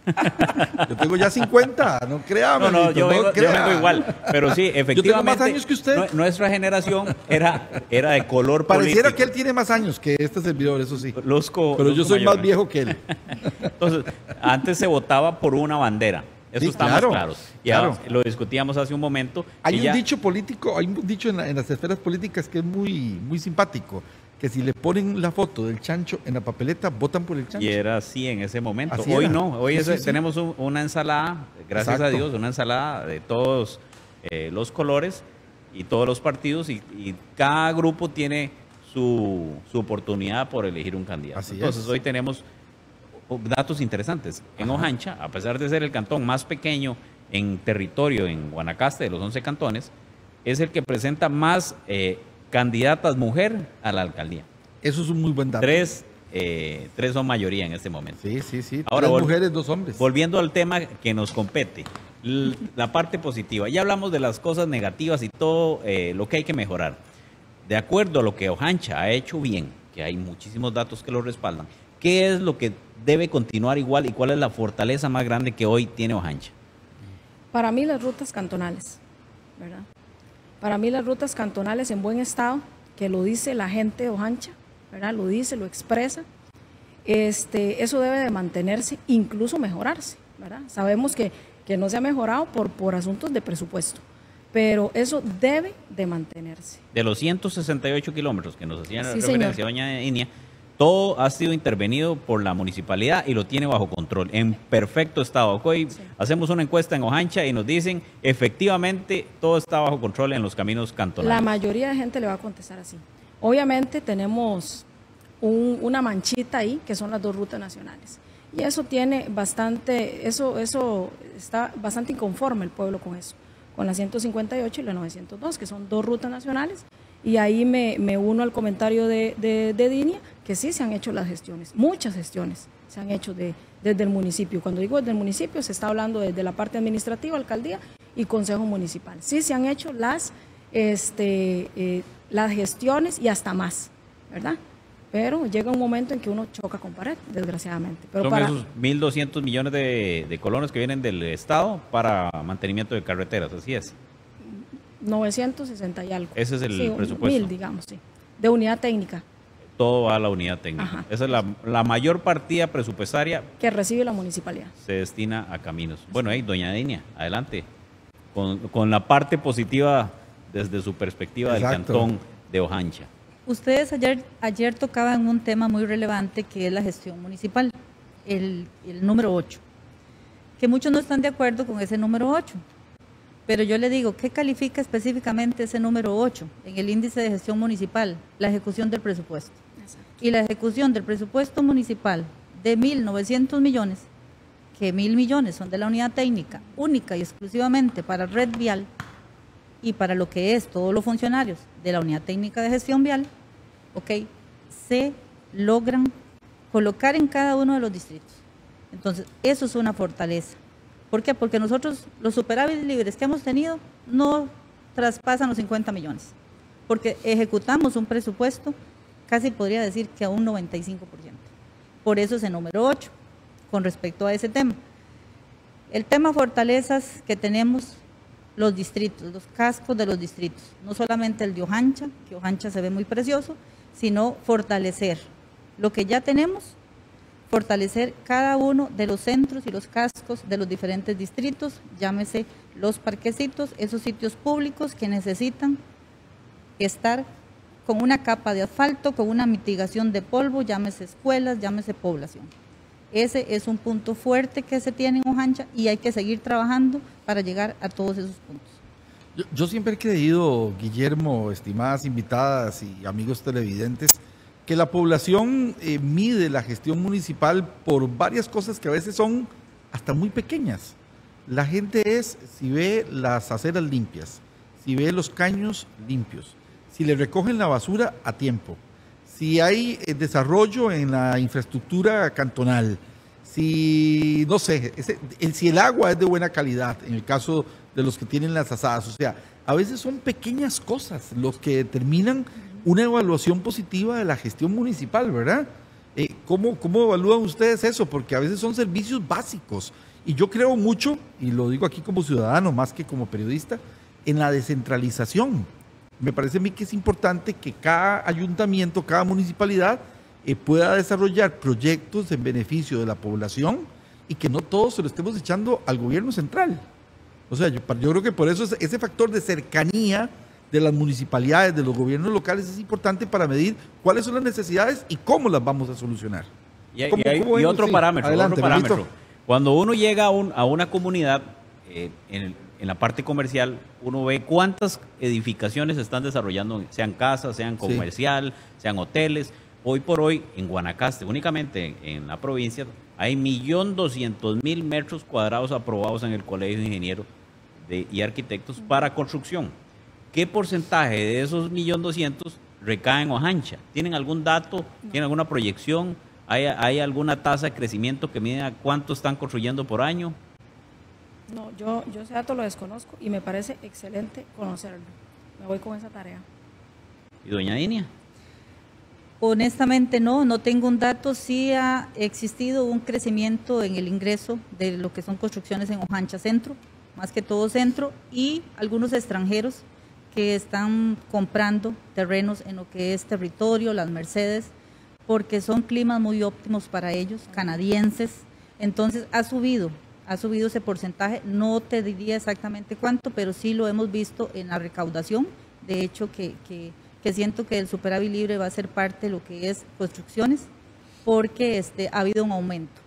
Speaker 2: (laughs)
Speaker 1: yo tengo ya 50, no crea,
Speaker 2: No, no, yo, vengo, yo
Speaker 1: crea.
Speaker 2: vengo igual. Pero sí, (laughs) efectivamente.
Speaker 1: tengo más años que usted.
Speaker 2: nu- Nuestra generación era, era de color
Speaker 1: Pareciera
Speaker 2: político.
Speaker 1: que él tiene más años que este servidor, eso sí.
Speaker 2: Luzco-
Speaker 1: Pero yo soy
Speaker 2: mayor.
Speaker 1: más viejo que él. (laughs)
Speaker 2: Entonces, antes se votaba por una bandera. Eso
Speaker 1: Sí,
Speaker 2: estamos
Speaker 1: claro,
Speaker 2: claros. Y
Speaker 1: claro.
Speaker 2: ahora lo discutíamos hace un momento.
Speaker 1: Hay un
Speaker 2: ya-
Speaker 1: dicho político, hay un dicho en, la- en las esferas políticas que es muy, muy simpático, que si le ponen la foto del chancho en la papeleta, votan por el chancho.
Speaker 2: Y era así en ese momento.
Speaker 1: Así
Speaker 2: hoy
Speaker 1: era.
Speaker 2: no, hoy
Speaker 1: Sí,
Speaker 2: es-
Speaker 1: sí, sí.
Speaker 2: tenemos un- una ensalada, gracias a. Dios, una ensalada de todos eh, los colores y todos los partidos y, y cada grupo tiene su, su oportunidad por elegir un candidato.
Speaker 1: Así
Speaker 2: Entonces
Speaker 1: es.
Speaker 2: hoy tenemos oh, datos interesantes. En Ojancha, a pesar de ser el cantón más pequeño en territorio en Guanacaste de los 11 cantones, es el que presenta más eh, candidatas mujer a la alcaldía.
Speaker 1: Eso es un muy buen dato.
Speaker 2: Tres, eh, tres son mayoría en este momento.
Speaker 1: Sí, sí, sí.
Speaker 2: Ahora,
Speaker 1: Tres mujeres, dos hombres.
Speaker 2: Volviendo al tema que nos compete, la parte positiva. Ya hablamos de las cosas negativas y todo eh, lo que hay que mejorar. De acuerdo a lo que Ojancha ha hecho bien, que hay muchísimos datos que lo respaldan, ¿qué es lo que debe continuar igual y cuál es la fortaleza más grande que hoy tiene Ojancha?
Speaker 3: Para mí las rutas cantonales, ¿verdad? Para mí las rutas cantonales en buen estado, que lo dice la gente de Ojancha, ¿verdad? Lo dice, lo expresa. Este, eso debe de mantenerse, incluso mejorarse, ¿verdad? Sabemos que, que no se ha mejorado por, por asuntos de presupuesto, pero eso debe de mantenerse.
Speaker 2: De los 168 kilómetros que nos hacían
Speaker 3: Sí,
Speaker 2: referencia
Speaker 3: señor.
Speaker 2: doña Inia, todo ha sido intervenido por la municipalidad y lo tiene bajo control, en perfecto estado. Hoy hacemos una encuesta en Ojancha y nos dicen, efectivamente, todo está bajo control en los caminos cantonales.
Speaker 3: La mayoría de gente le va a contestar así. Obviamente tenemos un- una manchita ahí, que son las dos rutas nacionales. Y eso tiene bastante, eso, eso está bastante inconforme el pueblo con eso, con la 158 y la 902, que son dos rutas nacionales. Y ahí me, me uno al comentario de, de, de Dinia, que sí se han hecho las gestiones, muchas gestiones se han hecho de, desde el municipio. Cuando digo desde el municipio, se está hablando desde la parte administrativa, alcaldía y consejo municipal. Sí se han hecho las, este, eh, las gestiones y hasta más, ¿verdad? Pero llega un momento en que uno choca con pared, desgraciadamente. Pero
Speaker 2: Son
Speaker 3: para,
Speaker 2: esos 1.200 millones de, de colones que vienen del Estado para mantenimiento de carreteras, así es.
Speaker 3: 960 y algo.
Speaker 2: Ese es el
Speaker 3: Sí,
Speaker 2: presupuesto.
Speaker 3: Mil, digamos, sí. De unidad técnica
Speaker 2: Todo va a la unidad técnica.
Speaker 3: Ajá.
Speaker 2: Esa es la, la mayor partida presupuestaria
Speaker 3: que recibe la municipalidad.
Speaker 2: se destina a caminos. Bueno, ahí, doña Dinia, adelante. Con, con la parte positiva desde su perspectiva
Speaker 1: Exacto.
Speaker 2: del cantón de Ojancha.
Speaker 4: Ustedes ayer, ayer tocaban un tema muy relevante que es la gestión municipal, el, el número 8, que muchos no están de acuerdo con ese número 8. Pero yo le digo, ¿qué califica específicamente ese número 8 en el índice de gestión municipal? La ejecución del presupuesto. Y la ejecución del presupuesto municipal de 1.900 millones, que 1.000 millones son de la unidad técnica, única y exclusivamente para red vial, y para lo que es todos los funcionarios de la unidad técnica de gestión vial, ok, se logran colocar en cada uno de los distritos. Entonces, eso es una fortaleza. ¿Por qué? Porque nosotros los superávit libres que hemos tenido no traspasan los 50 millones, porque ejecutamos un presupuesto, casi podría decir que a un 95%. Por eso es el número 8, con respecto a ese tema. El tema fortalezas que tenemos los distritos, los cascos de los distritos, no solamente el de Ojancha, que Ojancha se ve muy precioso, sino fortalecer lo que ya tenemos, fortalecer cada uno de los centros y los cascos de los diferentes distritos, llámese los parquecitos, esos sitios públicos que necesitan estar con una capa de asfalto, con una mitigación de polvo, llámese escuelas, llámese población. Ese es un punto fuerte que se tiene en Ojancha y hay que seguir trabajando para llegar a todos esos puntos.
Speaker 1: Yo, siempre he creído, Guillermo, estimadas invitadas y amigos televidentes, que la población eh, mide la gestión municipal por varias cosas que a veces son hasta muy pequeñas. La gente es si ve las aceras limpias, si ve los caños limpios, si le recogen la basura a tiempo, si hay eh, desarrollo en la infraestructura cantonal, si, no sé, el- si el agua es de buena calidad, en el caso de los que tienen las asadas. O sea, a veces son pequeñas cosas los que determinan una evaluación positiva de la gestión municipal, ¿verdad? Eh, ¿cómo, ¿Cómo evalúan ustedes eso? Porque a veces son servicios básicos. Y yo creo mucho, y lo digo aquí como ciudadano más que como periodista, en la descentralización. Me parece a mí que es importante que cada ayuntamiento, cada municipalidad eh, pueda desarrollar proyectos en beneficio de la población y que no todos se lo estemos echando al gobierno central. O sea, yo, yo creo que por eso es- ese factor de cercanía de las municipalidades, de los gobiernos locales, es importante para medir cuáles son las necesidades y cómo las vamos a solucionar.
Speaker 2: Y, hay-
Speaker 1: ¿Cómo-
Speaker 2: y hay-
Speaker 1: cómo
Speaker 2: y
Speaker 1: ven?
Speaker 2: otro
Speaker 1: Sí,
Speaker 2: parámetro,
Speaker 1: adelante,
Speaker 2: otro parámetro. Cuando uno llega a, un- a una comunidad, eh, en, el- en la parte comercial, uno ve cuántas edificaciones se están desarrollando, sean casas, sean
Speaker 1: Sí.
Speaker 2: comercial, sean hoteles. Hoy por hoy, en Guanacaste, únicamente en, la provincia, hay 1.200.000 metros cuadrados aprobados en el Colegio de Ingenieros de- y Arquitectos para construcción. ¿Qué porcentaje de esos 1.200.000 recae en Ojancha? ¿Tienen algún dato? ¿Tienen alguna proyección? ¿Hay, hay alguna tasa de crecimiento que mida cuánto están construyendo por año?
Speaker 3: No, yo, yo ese dato lo desconozco y me parece excelente conocerlo. Me voy con esa tarea.
Speaker 2: ¿Y doña Dinia?
Speaker 4: Honestamente no, no tengo un dato. Sí ha existido un crecimiento en el ingreso de lo que son construcciones en Ojancha Centro, más que todo centro, y algunos extranjeros que están comprando terrenos en lo que es territorio, las Mercedes, porque son climas muy óptimos para ellos, canadienses. Entonces ha subido, ha subido ese porcentaje. No te diría exactamente cuánto, pero sí lo hemos visto en la recaudación. De hecho, que, que, que siento que el superávit libre va a ser parte de lo que es construcciones, porque este, ha habido un aumento.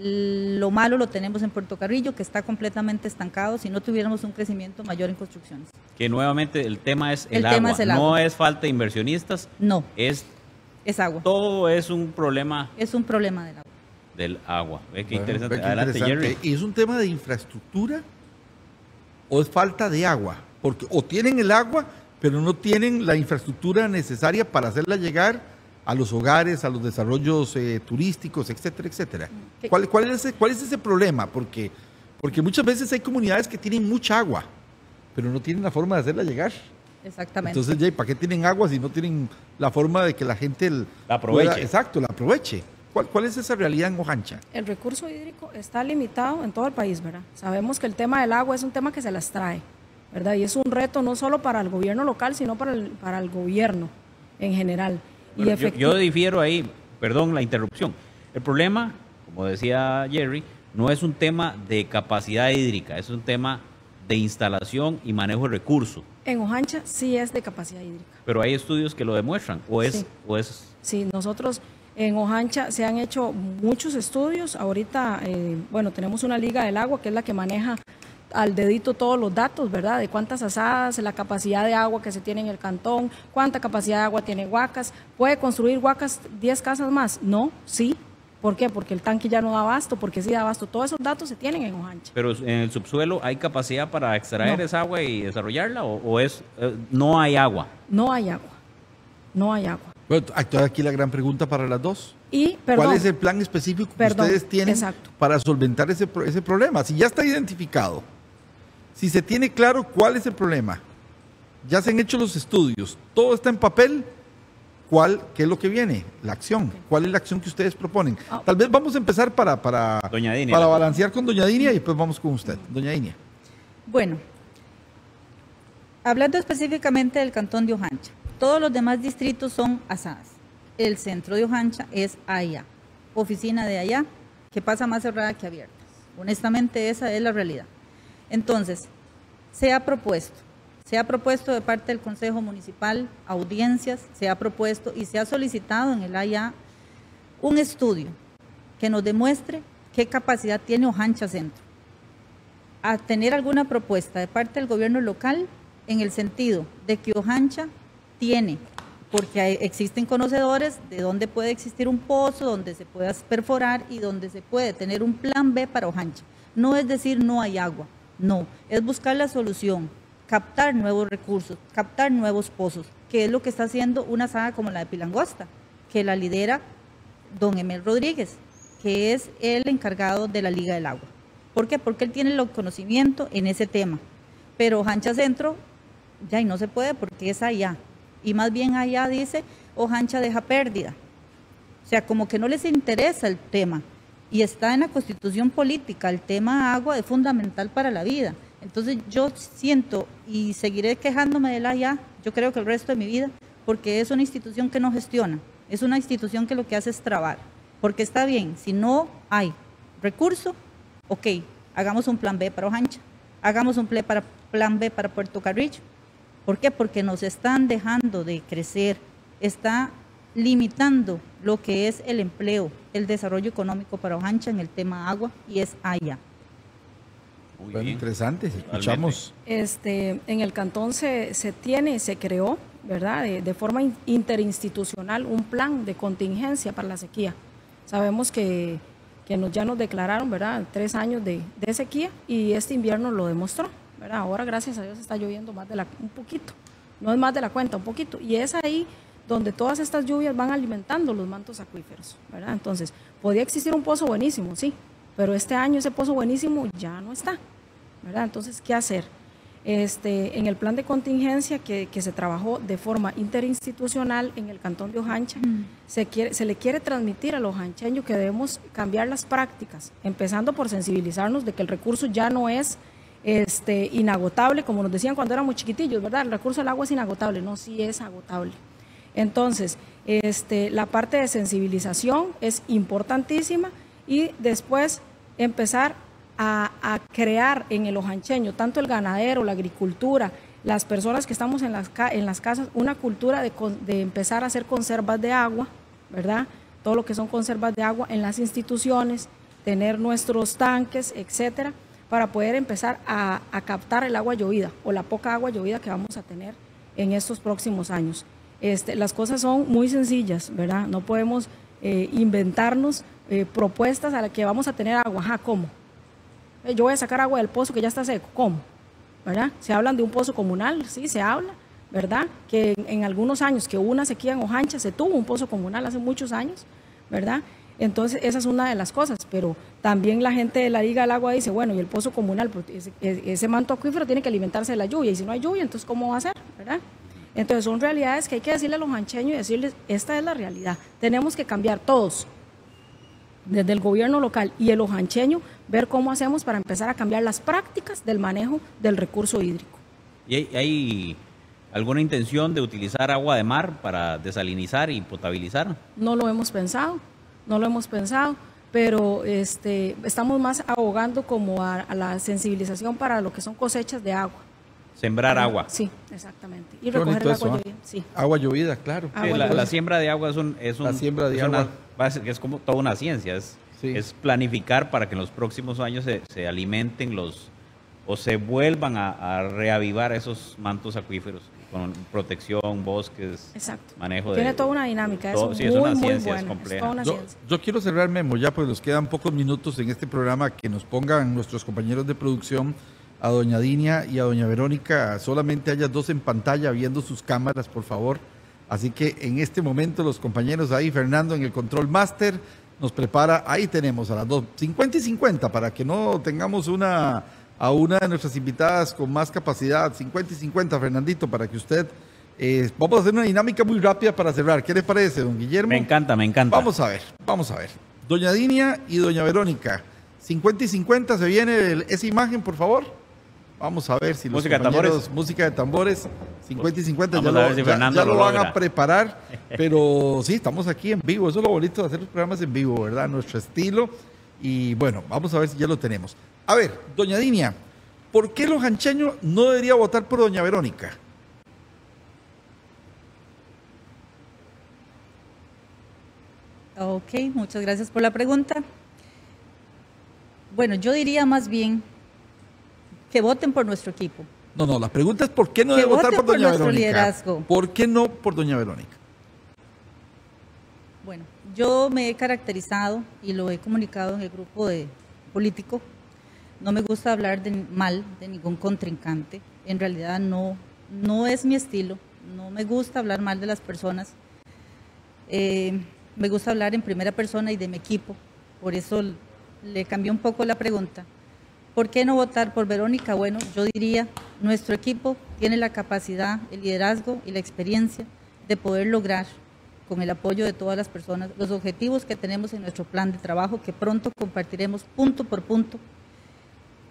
Speaker 4: Lo malo lo tenemos en Puerto Carrillo, que está completamente estancado si no tuviéramos un crecimiento mayor en construcciones.
Speaker 2: Que nuevamente el tema es el,
Speaker 4: El
Speaker 2: agua.
Speaker 4: tema es el
Speaker 2: No
Speaker 4: agua.
Speaker 2: es falta de inversionistas,
Speaker 4: No,
Speaker 2: es
Speaker 4: es agua.
Speaker 2: todo es un problema
Speaker 4: Es un problema del agua.
Speaker 2: Del agua. Ve qué
Speaker 1: Bueno,
Speaker 2: interesante.
Speaker 1: ve qué
Speaker 2: Adelante,
Speaker 1: interesante.
Speaker 2: Jerry.
Speaker 1: ¿Y es un tema de infraestructura o es falta de agua? Porque o tienen el agua, pero no tienen la infraestructura necesaria para hacerla llegar a los hogares, a los desarrollos eh, turísticos, etcétera, etcétera. ¿Cuál, cuál, es, ¿Cuál es ese problema? Porque, porque muchas veces hay comunidades que tienen mucha agua, pero no tienen la forma de hacerla llegar.
Speaker 4: Exactamente.
Speaker 1: Entonces, Jay, ¿para qué tienen agua si no tienen la forma de que la gente
Speaker 2: la aproveche?
Speaker 1: exacto, la aproveche. ¿Cuál, ¿Cuál, es esa realidad en Ojancha?
Speaker 3: El recurso hídrico está limitado en todo el país, ¿verdad? Sabemos que el tema del agua es un tema que se las trae, ¿verdad? Y es un reto no solo para el gobierno local, sino para el, para el gobierno en general.
Speaker 2: Bueno, yo, yo difiero ahí, perdón la interrupción. El problema, como decía Jerry, no es un tema de capacidad hídrica, es un tema de instalación y manejo de recursos.
Speaker 3: En Ojancha sí es de capacidad hídrica.
Speaker 2: Pero hay estudios que lo demuestran, o es...
Speaker 3: Sí,
Speaker 2: o es...
Speaker 3: sí nosotros en Ojancha se han hecho muchos estudios. Ahorita, eh, bueno, tenemos una liga del agua que es la que maneja al dedito todos los datos, ¿verdad? De cuántas asadas, la capacidad de agua que se tiene en el cantón, cuánta capacidad de agua tiene Huacas. ¿Puede construir Huacas 10 casas más? No, sí. ¿Por qué? Porque el tanque ya no da abasto, porque sí da abasto. Todos esos datos se tienen en Ojancha.
Speaker 2: Pero en el subsuelo hay capacidad para extraer no. esa agua y desarrollarla o, o es eh, no hay agua.
Speaker 3: No hay agua. No hay agua.
Speaker 1: Bueno, aquí la gran pregunta para las dos.
Speaker 3: Y, perdón,
Speaker 1: ¿Cuál es el plan específico que
Speaker 3: perdón,
Speaker 1: ustedes tienen
Speaker 3: exacto.
Speaker 1: para solventar ese, ese problema? Si ya está identificado, si se tiene claro cuál es el problema, ya se han hecho los estudios, todo está en papel, ¿cuál, ¿qué es lo que viene? La acción. ¿Cuál es la acción que ustedes proponen?
Speaker 3: Ah.
Speaker 1: Tal vez vamos a empezar para, para,
Speaker 2: Doña Dinia,
Speaker 1: para
Speaker 2: la-
Speaker 1: balancear con Doña Dinia y después vamos con usted. Doña Dinia.
Speaker 4: Bueno, hablando específicamente del cantón de Ojancha, todos los demás distritos son asadas. El centro de Ojancha es allá, oficina de allá, que pasa más cerrada que abierta. Honestamente, esa es la realidad. Entonces, se ha propuesto, se ha propuesto de parte del Consejo Municipal audiencias, se ha propuesto y se ha solicitado en el AIA un estudio que nos demuestre qué capacidad tiene Ojancha Centro a tener alguna propuesta de parte del gobierno local en el sentido de que Ojancha tiene, porque existen conocedores de dónde puede existir un pozo, donde se pueda perforar y donde se puede tener un plan B para Ojancha. No es decir no hay agua, no, es buscar la solución, captar nuevos recursos, captar nuevos pozos, que es lo que está haciendo una saga como la de Pilangosta, que la lidera don Emel Rodríguez, que es el encargado de la Liga del Agua. ¿Por qué? Porque él tiene el conocimiento en ese tema. Pero Ojancha Centro, ya y no se puede porque es allá. Y más bien allá dice, Ojancha deja pérdida. O sea, como que no les interesa el tema. Y está en la constitución política, el tema agua es fundamental para la vida. Entonces yo siento y seguiré quejándome de la yo creo que el resto de mi vida, porque es una institución que no gestiona, es una institución que lo que hace es trabar. Porque está bien, si no hay recurso, ok, hagamos un plan B para Ojancha, hagamos un plan B para Puerto Carrillo. ¿Por qué? Porque nos están dejando de crecer, está limitando lo que es el empleo, el desarrollo económico para Ojancha en el tema agua y es allá.
Speaker 2: Muy
Speaker 1: Bueno, interesante. Escuchamos.
Speaker 3: Este, en el cantón se, se tiene, se creó, ¿verdad? De, de forma in- interinstitucional un plan de contingencia para la sequía. Sabemos que, que nos, ya nos declararon, ¿verdad? Tres años de, de sequía y este invierno lo demostró, ¿verdad? Ahora, gracias a Dios, está lloviendo más de la, un poquito. No es más de la cuenta, un poquito. Y es ahí donde todas estas lluvias van alimentando los mantos acuíferos, ¿verdad? Entonces, podía existir un pozo buenísimo, sí, pero este año ese pozo buenísimo ya no está, ¿verdad? Entonces, ¿qué hacer? Este, en el plan de contingencia que, que se trabajó de forma interinstitucional en el cantón de Ojancha, se, quiere, se le quiere transmitir a los ojancheños que debemos cambiar las prácticas, empezando por sensibilizarnos de que el recurso ya no es este, inagotable, como nos decían cuando éramos chiquitillos, ¿verdad? El recurso del agua es inagotable, no, sí es agotable. Entonces, este, la parte de sensibilización es importantísima y después empezar a, crear en el ojancheño, tanto el ganadero, la agricultura, las personas que estamos en las, en las casas, una cultura de, de empezar a hacer conservas de agua, ¿verdad? Todo lo que son conservas de agua en las instituciones, tener nuestros tanques, etcétera, para poder empezar a, captar el agua llovida o la poca agua llovida que vamos a tener en estos próximos años. Este, las cosas son muy sencillas, ¿verdad? No podemos eh, inventarnos eh, propuestas a las que vamos a tener agua. ¿cómo? Eh, Yo voy a sacar agua del pozo que ya está seco. ¿Cómo? ¿Verdad? Se hablan de un pozo comunal, sí, se habla, ¿verdad? Que en, algunos años que una sequía en Ojancha, se tuvo un pozo comunal hace muchos años, ¿verdad? Entonces, esa es una de las cosas, pero también la gente de la Liga del Agua dice, bueno, y el pozo comunal, pues, ese, ese, manto acuífero tiene que alimentarse de la lluvia, y si no hay lluvia, entonces, ¿cómo va a ser? ¿verdad? Entonces, son realidades que hay que decirle a los ancheños y decirles, esta es la realidad. Tenemos que cambiar todos, desde el gobierno local y el ojancheño, ver cómo hacemos para empezar a cambiar las prácticas del manejo del recurso hídrico.
Speaker 2: ¿Y hay, alguna intención de utilizar agua de mar para desalinizar y potabilizar?
Speaker 3: No lo hemos pensado, no lo hemos pensado, pero este, estamos más abogando como a la sensibilización para lo que son cosechas de agua.
Speaker 2: Sembrar agua.
Speaker 3: Sí, exactamente. Y recoger el agua llovida. Sí.
Speaker 1: Agua llovida, claro.
Speaker 2: la, siembra de agua es un... Es
Speaker 1: la siembra de agua.
Speaker 2: es como toda una ciencia. Es, es planificar para que en los próximos años se, se alimenten los... o se vuelvan a, reavivar esos mantos acuíferos con protección, bosques,
Speaker 3: Exacto.
Speaker 2: manejo
Speaker 3: Tiene toda una dinámica,
Speaker 2: es, sí, es una ciencia, es compleja.
Speaker 1: yo, yo, quiero cerrar, Memo, ya pues nos quedan pocos minutos en este programa que nos pongan nuestros compañeros de producción a doña Dinia y a doña Verónica, solamente haya dos en pantalla viendo sus cámaras, por favor. Así que en este momento los compañeros ahí, Fernando en el control master, nos prepara, ahí tenemos a las dos, 50 y 50, para que no tengamos una a una de nuestras invitadas con más capacidad, 50 y 50, Fernandito, para que usted... Eh, vamos a hacer una dinámica muy rápida para cerrar. ¿Qué le parece, don Guillermo?
Speaker 2: Me encanta, me encanta.
Speaker 1: Vamos a ver, vamos a ver. Doña Dinia y doña Verónica, 50 y 50, ¿se viene esa imagen, por favor? Vamos a ver si
Speaker 2: los música de tambores.
Speaker 1: música de tambores, 50 y 50, ya, lo, van a preparar, (laughs) pero sí, estamos aquí en vivo, eso es lo bonito de hacer los programas en vivo, ¿verdad? Nuestro estilo, y bueno, vamos a ver si ya lo tenemos. A ver, doña Dinia, ¿por qué los ancheños no debería votar por doña Verónica?
Speaker 4: Ok, muchas gracias por la pregunta. Bueno, yo diría más bien que voten por nuestro equipo.
Speaker 1: No, no, la pregunta es ¿por qué no debe votar por, doña Verónica? ¿Por qué no por doña Verónica?
Speaker 4: Bueno, yo me he caracterizado y lo he comunicado en el grupo de político. No me gusta hablar de mal de ningún contrincante. En realidad no, no es mi estilo. No me gusta hablar mal de las personas. Eh, me gusta hablar en primera persona y de mi equipo. Por eso le cambié un poco la pregunta. ¿Por qué no votar por Verónica? Bueno, yo diría, nuestro equipo tiene la capacidad, el liderazgo y la experiencia de poder lograr, con el apoyo de todas las personas, los objetivos que tenemos en nuestro plan de trabajo, que pronto compartiremos punto por punto.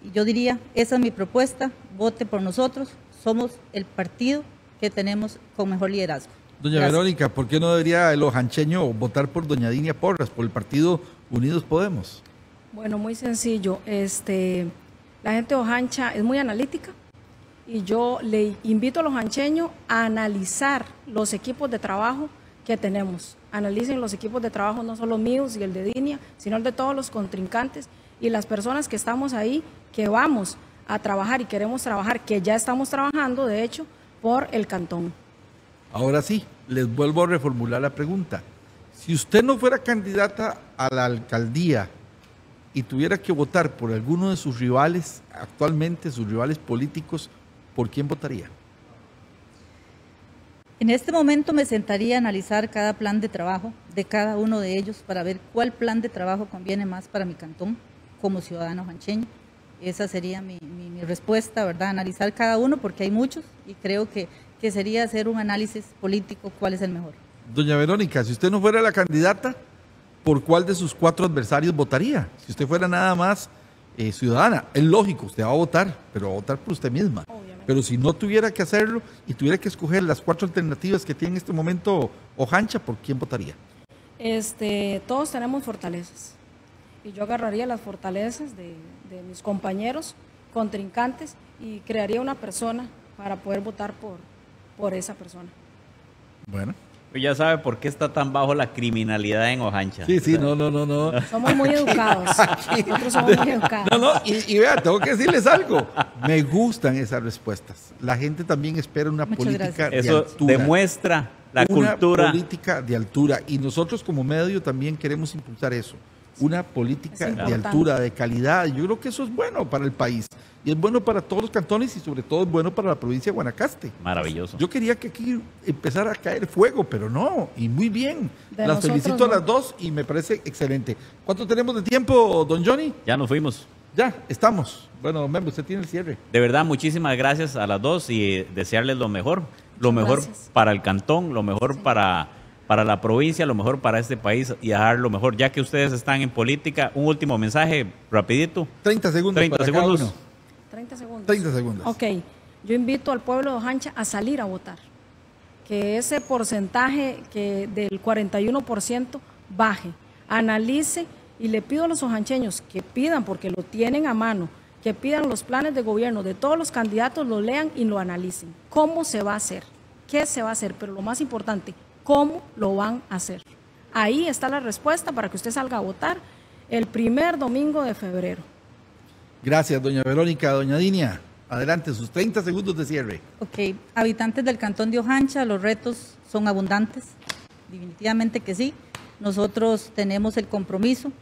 Speaker 4: Y yo diría, esa es mi propuesta, vote por nosotros, somos el partido que tenemos con mejor liderazgo.
Speaker 1: Doña Verónica, ¿por qué no debería el ojancheño votar por doña Dinia Porras, por el partido Unidos Podemos?
Speaker 3: Bueno, muy sencillo. Este, la gente de Ojancha es muy analítica y yo le invito a los ancheños a analizar los equipos de trabajo que tenemos. Analicen los equipos de trabajo, no solo míos y el de Dinia, sino el de todos los contrincantes y las personas que estamos ahí, que vamos a trabajar y queremos trabajar, que ya estamos trabajando, de hecho, por el cantón.
Speaker 1: Ahora sí, les vuelvo a reformular la pregunta. Si usted no fuera candidata a la alcaldía y tuviera que votar por alguno de sus rivales, actualmente sus rivales políticos, ¿por quién votaría?
Speaker 4: En este momento me sentaría a analizar cada plan de trabajo de cada uno de ellos para ver cuál plan de trabajo conviene más para mi cantón como ciudadano jancheño. Esa sería mi, respuesta, ¿verdad? Analizar cada uno porque hay muchos y creo que, que sería hacer un análisis político cuál es el mejor.
Speaker 1: Doña Verónica, si usted no fuera la candidata, por cuál de sus cuatro adversarios votaría. Si usted fuera nada más eh, ciudadana, es lógico, usted va a votar, pero va a votar por usted misma. Pero si no tuviera que hacerlo y tuviera que escoger las cuatro alternativas que tiene en este momento Ojancha, ¿por quién votaría?
Speaker 3: Este, todos tenemos fortalezas. Y yo agarraría las fortalezas de, de mis compañeros, contrincantes, y crearía una persona para poder votar por, por esa persona.
Speaker 1: Bueno,
Speaker 2: pues ya sabe por qué está tan bajo la criminalidad en Ojancha.
Speaker 1: Sí, sí, no, no, no, no.
Speaker 3: Somos muy educados. (laughs) Nosotros somos muy educados.
Speaker 1: No, no, y, y vea, tengo que decirles algo. Me gustan esas respuestas. La gente también espera una política de
Speaker 2: Eso demuestra la una cultura.
Speaker 1: política de altura. Y nosotros como medio también queremos impulsar eso. Una política de altura, de calidad. Yo creo que eso es bueno para el país y es bueno para todos los cantones y sobre todo es bueno para la provincia de Guanacaste.
Speaker 2: Maravilloso.
Speaker 1: Yo quería que aquí empezara a caer fuego, pero no, y muy bien. las felicito a las dos y me parece excelente. ¿Cuánto tenemos de tiempo, don Johnny?
Speaker 2: Ya nos fuimos.
Speaker 1: Ya, estamos. Bueno, Memo, usted tiene el cierre.
Speaker 2: De verdad, muchísimas gracias a las dos y desearles lo mejor. Lo mejor para el cantón, lo mejor para, para la provincia, lo mejor para este país y dejar lo mejor. Ya que ustedes están en política, un último mensaje rapidito.
Speaker 1: 30 segundos
Speaker 2: 30 segundos.
Speaker 3: 30 segundos.
Speaker 1: 30 segundos.
Speaker 3: Ok, yo invito al pueblo de Ojancha a salir a votar. Que ese porcentaje que del 41% baje. Analice y le pido a los ojancheños que pidan, porque lo tienen a mano, que pidan los planes de gobierno de todos los candidatos, lo lean y lo analicen. ¿Cómo se va a hacer? ¿Qué se va a hacer? Pero lo más importante, ¿cómo lo van a hacer? Ahí está la respuesta para que usted salga a votar el primer domingo de febrero.
Speaker 1: Gracias, doña Verónica. Doña Dinia, adelante, sus 30 segundos de cierre.
Speaker 4: Ok, habitantes del cantón de Ojancha, los retos son abundantes, definitivamente que sí. Nosotros tenemos el compromiso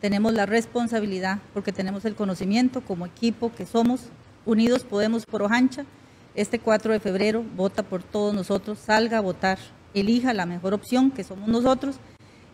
Speaker 4: tenemos la responsabilidad, porque tenemos el conocimiento como equipo que somos, unidos podemos por Ojancha. Este 4 de febrero vota por todos nosotros, salga a votar, elija la mejor opción, que somos nosotros,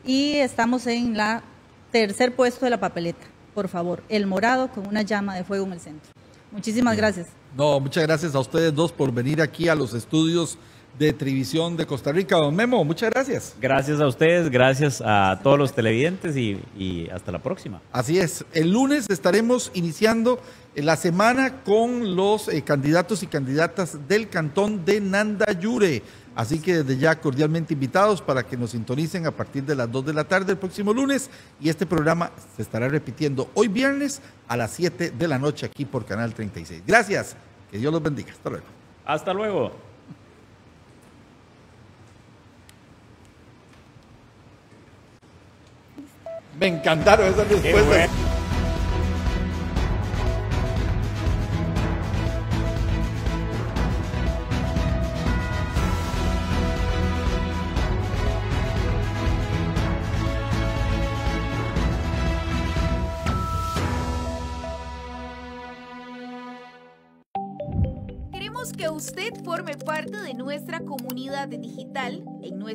Speaker 4: y estamos en la tercer puesto de la papeleta. Por favor, el morado con una llama de fuego en el centro. Muchísimas gracias.
Speaker 1: No, muchas gracias a ustedes dos por venir aquí a los estudios de Televisión de Costa Rica. Don Memo, muchas gracias.
Speaker 2: Gracias a ustedes, gracias a todos los televidentes y, hasta la próxima.
Speaker 1: Así es, el lunes estaremos iniciando la semana con los eh, candidatos y candidatas del cantón de Nandayure. Así que desde ya cordialmente invitados para que nos sintonicen a partir de las 2 de la tarde el próximo lunes y este programa se estará repitiendo hoy viernes a las 7 de la noche aquí por Canal 36. Gracias, que Dios los bendiga. Hasta luego.
Speaker 2: Hasta luego.
Speaker 1: Me encantaron esas respuestas.
Speaker 5: Nuestra comunidad digital en nuestra